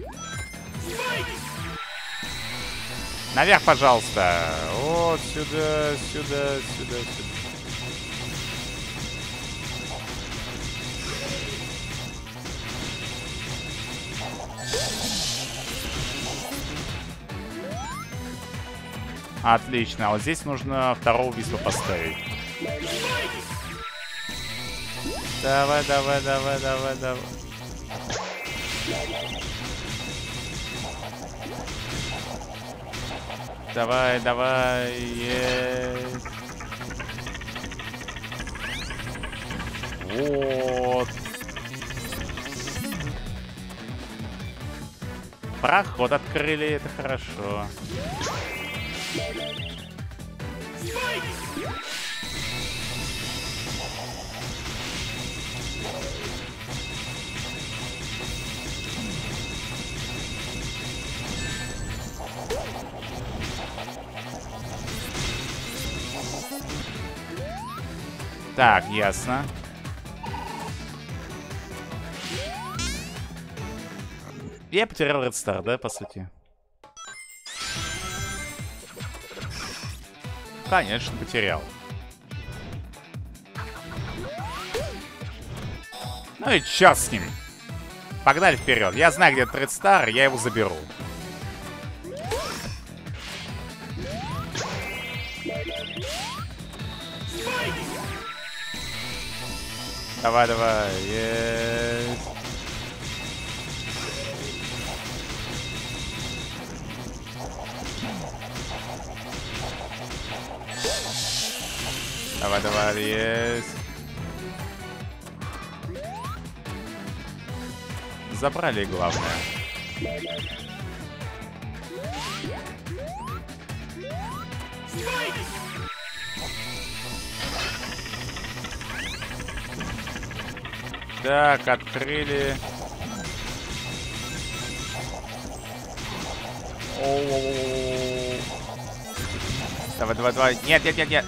Наверх, пожалуйста. Вот сюда, сюда, сюда, сюда. Отлично. А вот здесь нужно второго визла поставить. Давай, давай, давай, давай, давай. Давай, давай, есть. Вот. Проход открыли, это хорошо. Так, ясно. Я потерял Red Star, да, по сути? Конечно, потерял. Ну и черт с ним. Погнали вперед. Я знаю, где Red Star, я его заберу. Давай, давай. Есть. Давай, давай, есть. Забрали главное. Так, открыли. О Давай, давай, давай. Нет, нет, нет, нет.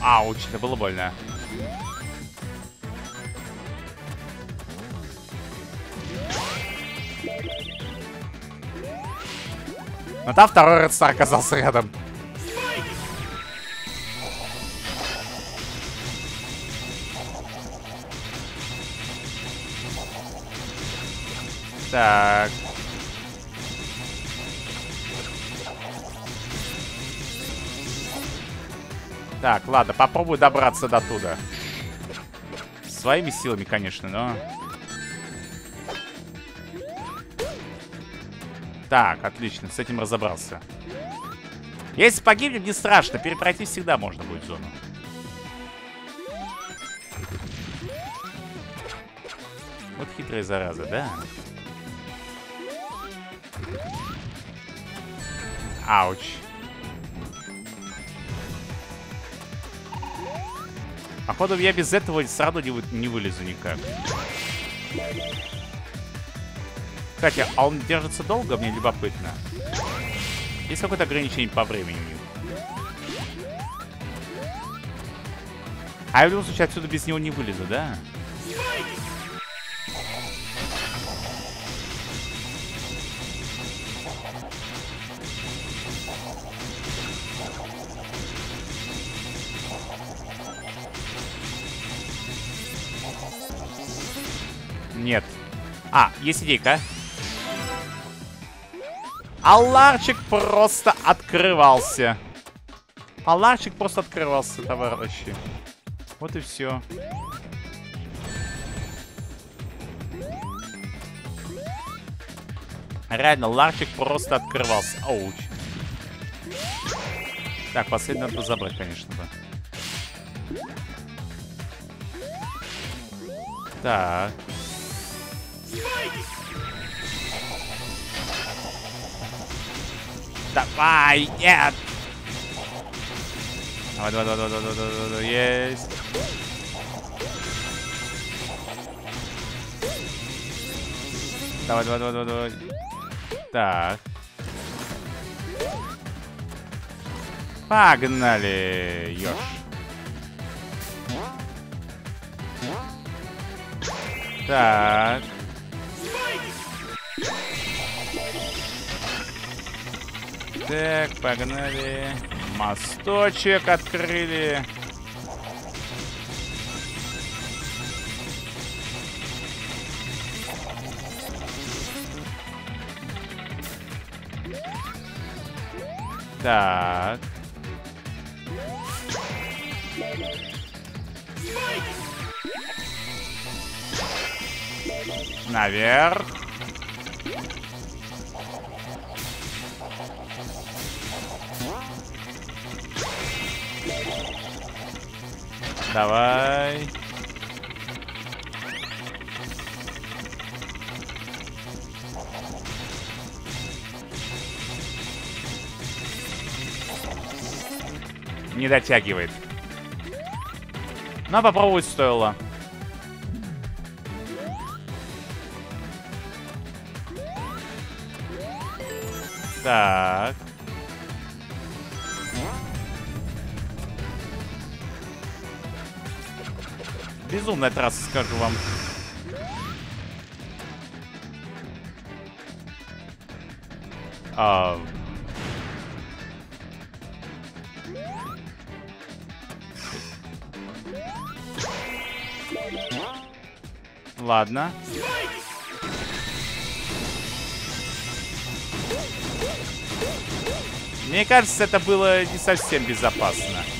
Ауч, это было больно. Но там второй Редстар оказался рядом. Так. Так, ладно, попробую добраться до туда. Своими силами, конечно, но... Так, отлично, с этим разобрался. Если погибнем, не страшно, перепройти всегда можно будет зону. Вот хитрая зараза, да? Ауч. Походу, я без этого сразу не, вы, не вылезу никак. Кстати, а он держится долго? Мне любопытно. Есть какое-то ограничение по времени? А я в любом случае отсюда без него не вылезу, да? Нет. А, есть идейка. Алларчик просто открывался. Алларчик просто открывался, товарищи. Вот и все. Реально, ларчик просто открывался. Ауч. Так, последний надо забрать, конечно, да. Так. Давай, нет! Давай, давай, давай, давай, давай, давай, давай, есть. Давай, давай, давай, давай, давай. Так. Погнали, ёж. Так. Так, погнали. Мосточек открыли. Так. Наверх. Давай. Не дотягивает. Но попробовать стоило. Так. Безумная трасса, скажу вам. А... Ладно. Мне кажется, это было не совсем безопасно.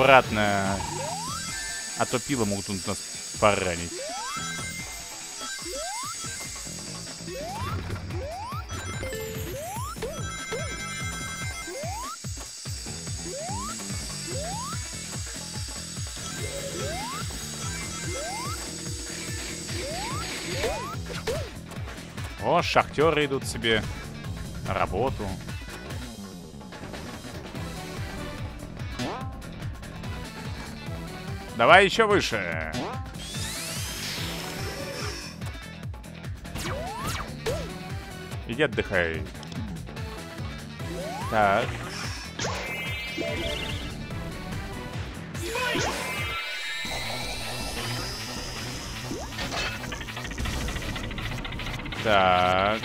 Аккуратно. А то пилы могут нас поранить. О, шахтеры идут себе на работу. Давай еще выше. Иди отдыхай. Так. Так.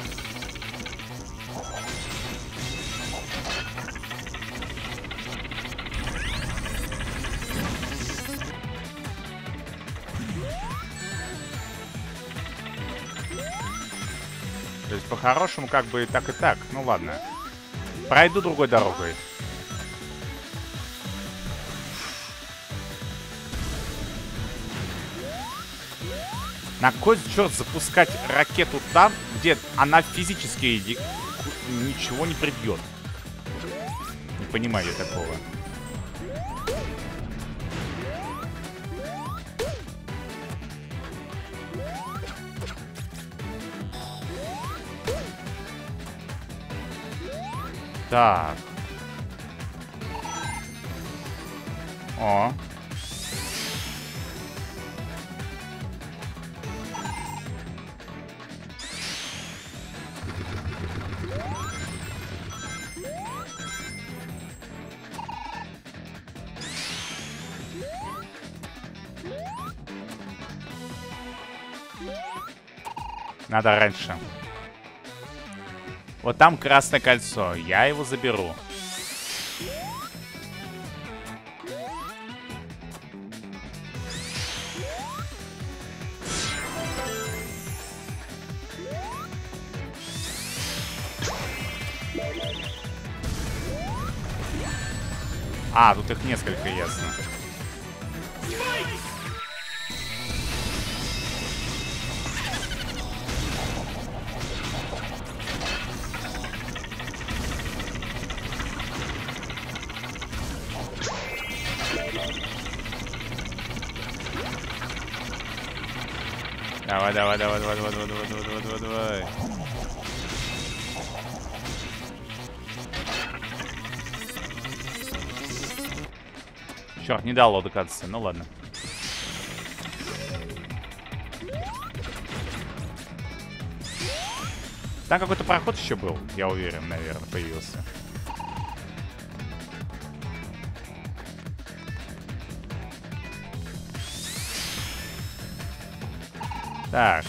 По-хорошему как бы и так и так. Ну ладно. Пройду другой дорогой. На кой черт запускать ракету там, где она физически ничего не прибьет? Не понимаю я такого. Так. О. Надо раньше. Вот там красное кольцо. Я его заберу. А, тут их несколько, ясно. Давай, давай, давай, давай, давай, давай, давай, давай, давай. Черт, не дало докатиться. Ну ладно. Там какой-то проход еще был, я уверен, наверное, появился. Так.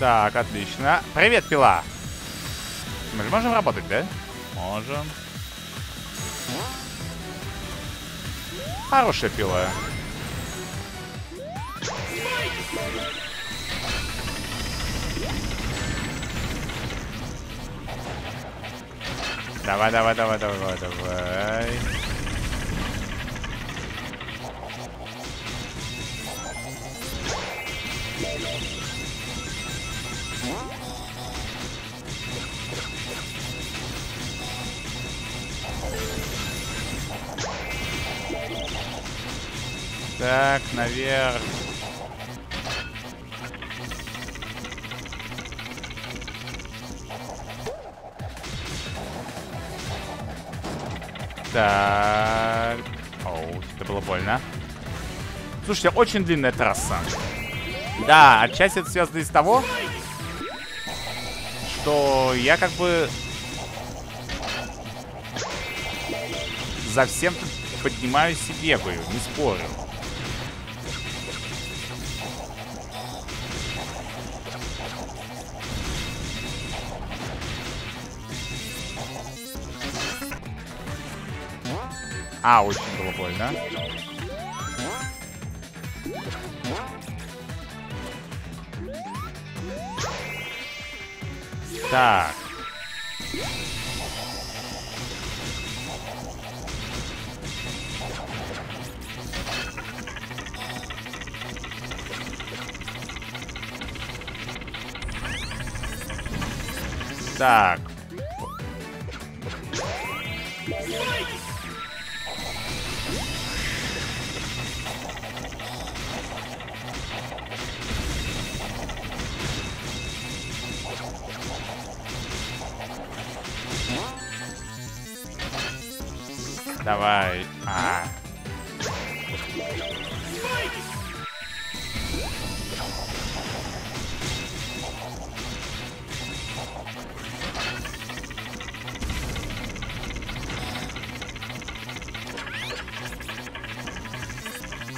Так, отлично. Привет, пила. Мы же можем работать, да? Можем. Хорошая пила. Давай, давай, давай, давай, давай. Так, наверх. Так. Оу, это было больно. Слушайте, очень длинная трасса. Да, отчасти это связано из того, что я как бы за всем поднимаюсь и бегаю, не спорю. А, очень было больно. Так. Так.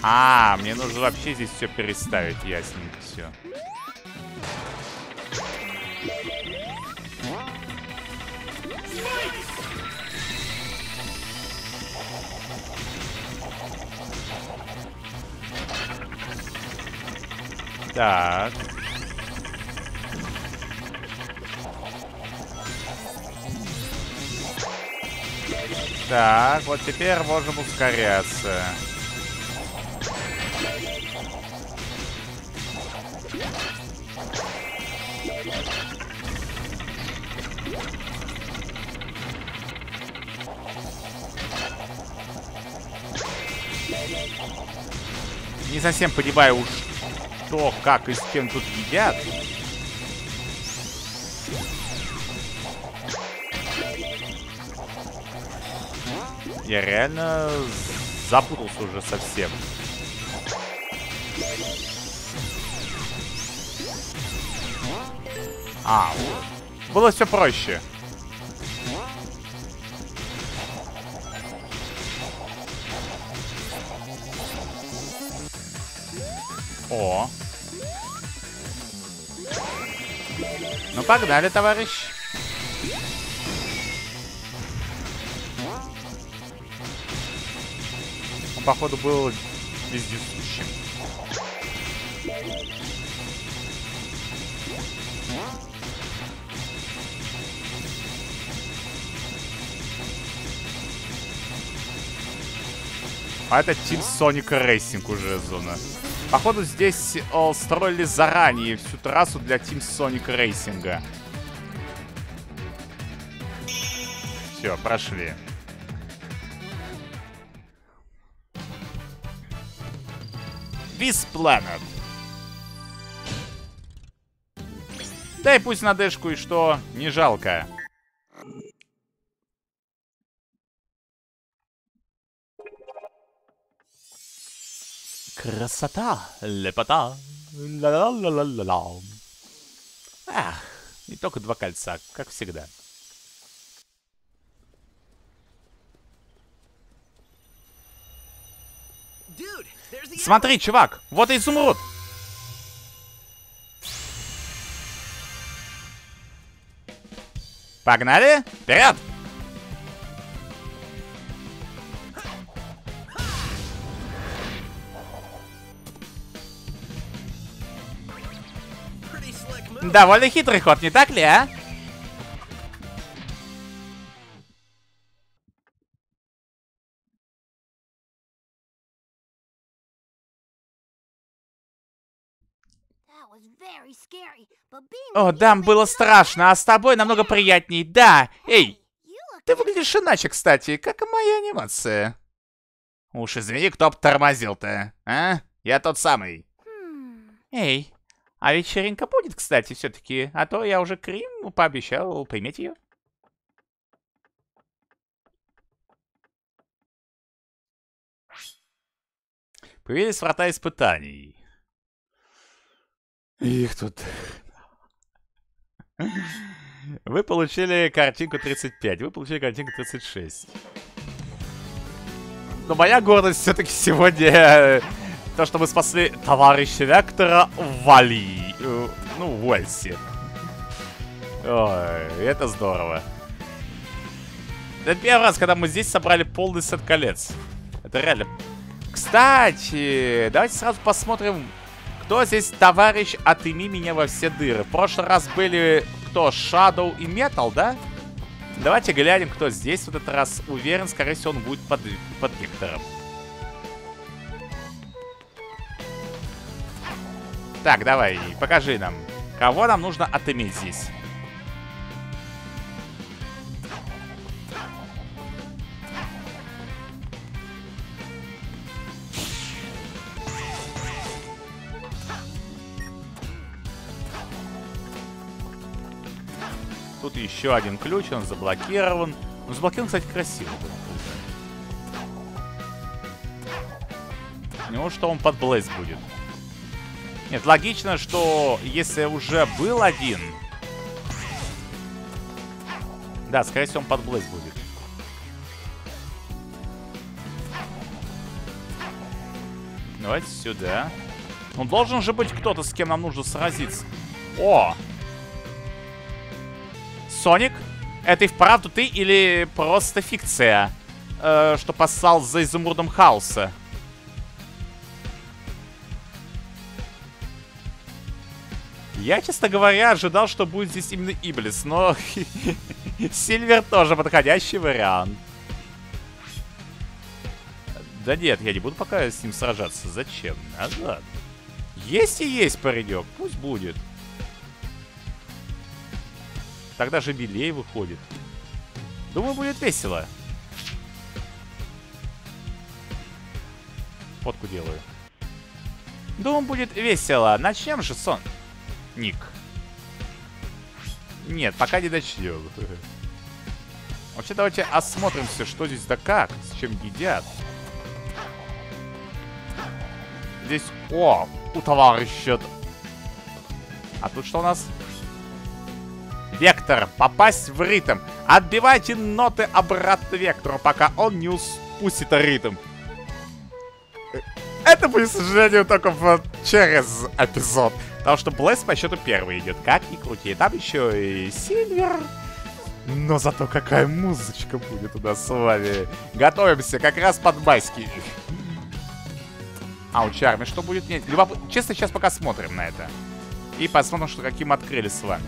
А, мне нужно вообще здесь все переставить, ясненько все. Так. Так, вот теперь можем ускоряться. Совсем понимаю уж, что, как и с кем тут едят. Я реально запутался уже совсем. А. Было все проще. Погнали, товарищ. Он, походу, был вездесущим. А это Team Sonic Racing уже зона. Походу здесь о, строили заранее всю трассу для Team Sonic Racing. Все, прошли. This Planet. Да и пусть на дэшку и что, не жалко. Красота, лепота, ла-ла-ла-ла-ла. Ах, и только два кольца, как всегда. Смотри, чувак, вот и изумруд. Погнали! Вперед! Довольно хитрый ход, не так ли, а? О, дам, было страшно, а с тобой намного приятней, да. Эй, ты выглядишь иначе, кстати, как и моя анимация. Уж извини, кто б тормозил-то, а? Я тот самый. Эй, а вечеринка будет, кстати, все-таки, а то я уже Крим пообещал поиметь ее. Появились врата испытаний. Их тут... Вы получили картинку 35, вы получили картинку 36. Но моя гордость все-таки сегодня э, то, что мы спасли товарища Вектора Вали. Э, ну, в. Ой, это здорово. Это первый раз, когда мы здесь собрали полный сет колец. Это реально... Кстати, давайте сразу посмотрим, кто здесь товарищ «Отыми меня во все дыры». В прошлый раз были кто? Shadow и Metal, да? Давайте глянем, кто здесь в этот раз. Уверен, скорее всего, он будет под, под Виктором. Так, давай, покажи нам. Кого нам нужно отыметь здесь? Тут еще один ключ, он заблокирован. Ну, заблокирован, кстати, красиво. Неужто он под Блейз будет? Нет, логично, что если уже был один... Да, скорее всего, он под Блейз будет. Давайте сюда. Ну, должен же быть кто-то, с кем нам нужно сразиться. О! Соник, это и вправду ты или просто фикция, э, что послал за изумрудом хаоса? Я, честно говоря, ожидал, что будет здесь именно Иблис, но <laughs> Сильвер тоже подходящий вариант. Да нет, я не буду пока с ним сражаться. Зачем? Назад. Есть и есть паренек, пусть будет. Тогда же Белей выходит. Думаю, будет весело. Фотку делаю. Думаю, будет весело. Начнем же, сон. Ник. Нет, пока не начнем. Вообще, давайте осмотримся, что здесь да как, с чем едят. Здесь... О, у товарища... А тут что у нас? Вектор. Попасть в ритм. Отбивайте ноты обратно Вектору, пока он не спустит ритм. Это будет, к сожалению, только в, через эпизод. Потому что Блэс по счету первый идет. Как ни крути. Там еще и Сильвер. Но зато какая музычка будет у нас с вами. Готовимся как раз под майский. А у Чарми что будет? Нет, любоп... честно, сейчас пока смотрим на это. И посмотрим, что каким открыли с вами.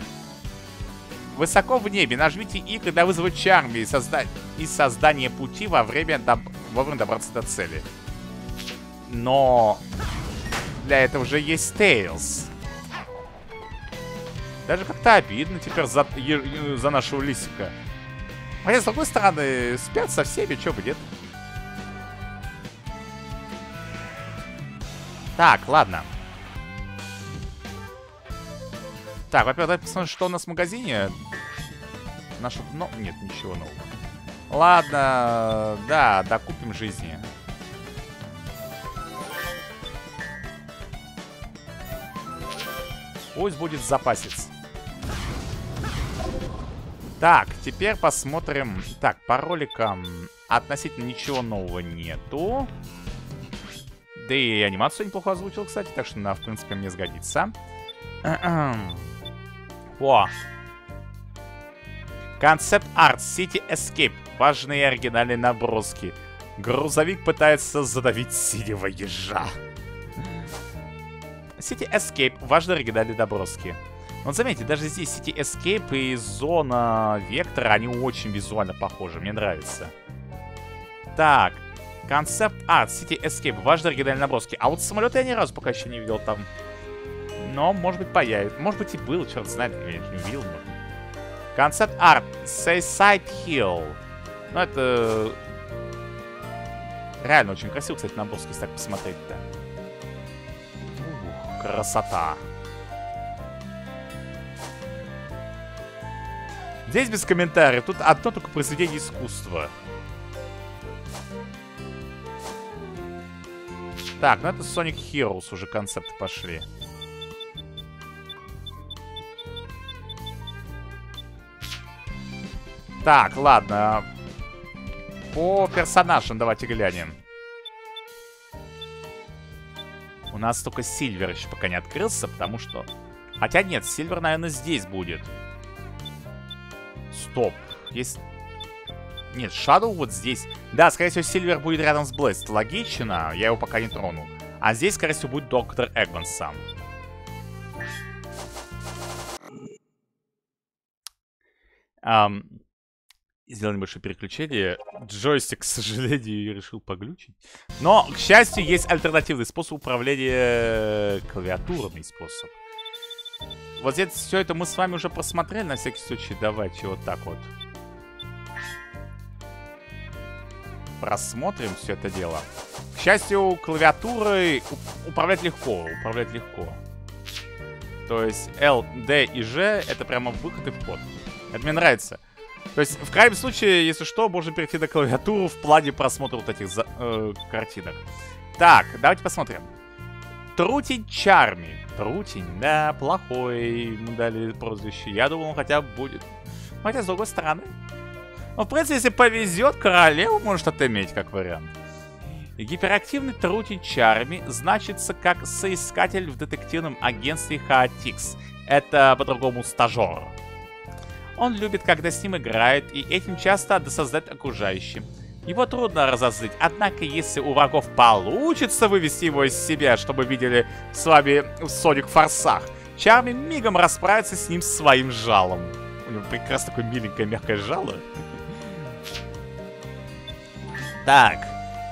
Высоко в небе нажмите И, когда вызвать чарми и, созда... и создание пути во время доб... вовремя добраться до цели. Но для этого уже есть Тейлз. Даже как-то обидно теперь за, за нашего лисика. Хотя, с другой стороны, спят со всеми, чё бы нет. Так, ладно. Так, во-первых, давайте посмотрим, что у нас в магазине. Наше... Ну, нет, ничего нового. Ладно, да, докупим жизни. Пусть будет запасец. Так, теперь посмотрим. Так, по роликам относительно ничего нового нету. Да и анимацию неплохо озвучил, кстати, так что она, в принципе, мне сгодится. О! Концепт арт City Escape. Важные оригинальные наброски. Грузовик пытается задавить синего ежа. City Escape. Важные оригинальные наброски. Вот заметьте, даже здесь City Escape и зона Вектора, они очень визуально похожи. Мне нравится. Так. Концепт арт City Escape. Важные оригинальные наброски. А вот самолеты я ни разу пока еще не видел там. Но, может быть, появится. Может быть, и был, черт знает, я не увидел. Концепт арт. Seaside Hill. Ну, это... Реально очень красиво, кстати, наброски, если так посмотреть-то. Красота. Здесь без комментариев. Тут одно только произведение искусства. Так, ну это Sonic Heroes уже концепты пошли. Так, ладно. По персонажам давайте глянем. У нас только Сильвер еще пока не открылся, потому что... Хотя нет, Сильвер, наверное, здесь будет. Стоп. Есть... Нет, Shadow вот здесь. Да, скорее всего, Сильвер будет рядом с Блэст. Логично, я его пока не трону. А здесь, скорее всего, будет Доктор Эгман сам. Um, сделал небольшое переключение. Джойстик, к сожалению, решил поглючить. Но, к счастью, есть альтернативный способ управления клавиатурный способ. Вот здесь все это мы с вами уже просмотрели, на всякий случай давайте вот так вот. Просмотрим все это дело. К счастью, клавиатурой управлять легко, управлять легко. То есть L, D и G это прямо выход и вход. Это мне нравится. То есть, в крайнем случае, если что, можно перейти на клавиатуру в плане просмотра вот этих за, э, картинок. Так, давайте посмотрим. Трутень Чарми. Трутень, да, плохой. Ему дали прозвище. Я думал, он хотя бы будет. Хотя, с другой стороны. Ну, в принципе, если повезет, королеву может отыметь, как вариант. Гиперактивный Трутень Чарми значится как соискатель в детективном агентстве Хаотикс. Это по-другому стажер. Он любит, когда с ним играют, и этим часто досоздать окружающим. Его трудно разозлить, однако если у врагов получится вывести его из себя, чтобы видели с вами в Соник Форсах, Чарми мигом расправится с ним своим жалом. У него прекрасно такое миленькое мягкое жало. Так,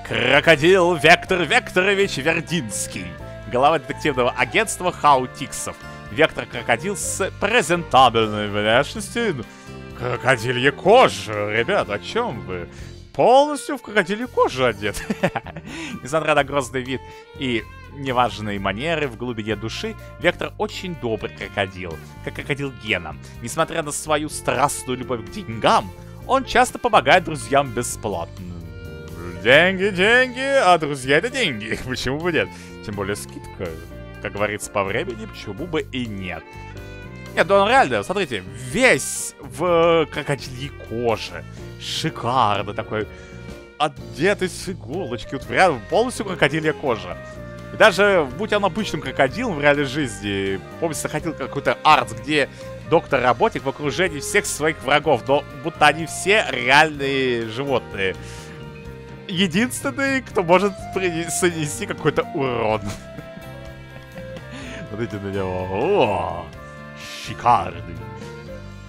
Крокодил Вектор Векторович Вердинский, глава детективного агентства Хаутиксов. Вектор крокодил с презентабельной внешностью. Крокодилья кожа, ребят, о чем вы? Полностью в крокодилье кожу одет. <laughs> Несмотря на грозный вид и неважные манеры в глубине души, Вектор очень добрый крокодил, как крокодил Гена. Несмотря на свою страстную любовь к деньгам, он часто помогает друзьям бесплатно. Деньги, деньги, а друзья это деньги. <laughs> Почему бы нет? Тем более скидка как говорится, по времени, почему бы и нет. Нет, ну он реально, смотрите, весь в крокодильей коже. Шикарно такой, одетый с иголочки, вот реально полностью крокодилья кожа. И даже, будь он обычным крокодилом в реальной жизни, помните, заходил какой-то арт, где доктор работает в окружении всех своих врагов, но будто они все реальные животные. Единственный, кто может принести какой-то урон. <laughs> Смотрите на него. О, шикарный.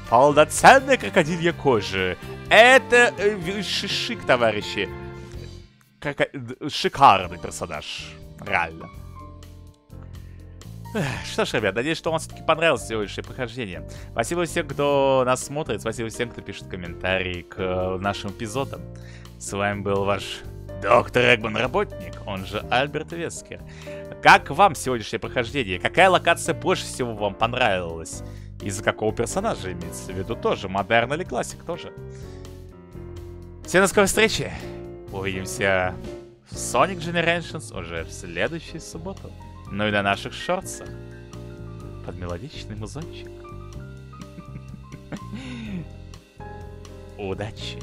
Полноценная крокодилья кожа. Это э, шик, товарищи. Как... Шикарный персонаж. Реально. Что ж, ребят, надеюсь, что вам все-таки понравилось сегодняшнее прохождение. Спасибо всем, кто нас смотрит, спасибо всем, кто пишет комментарии к нашим эпизодам. С вами был ваш Доктор Эгман Работник, он же Альберт Вескер. Как вам сегодняшнее прохождение? Какая локация больше всего вам понравилась? Из-за какого персонажа имеется в виду тоже? Модерн или классик тоже? Всем до скорой встречи! Увидимся в Sonic Generations уже в следующую субботу. Ну и на наших шорцах. Под мелодичный музончик. <laughs> Удачи!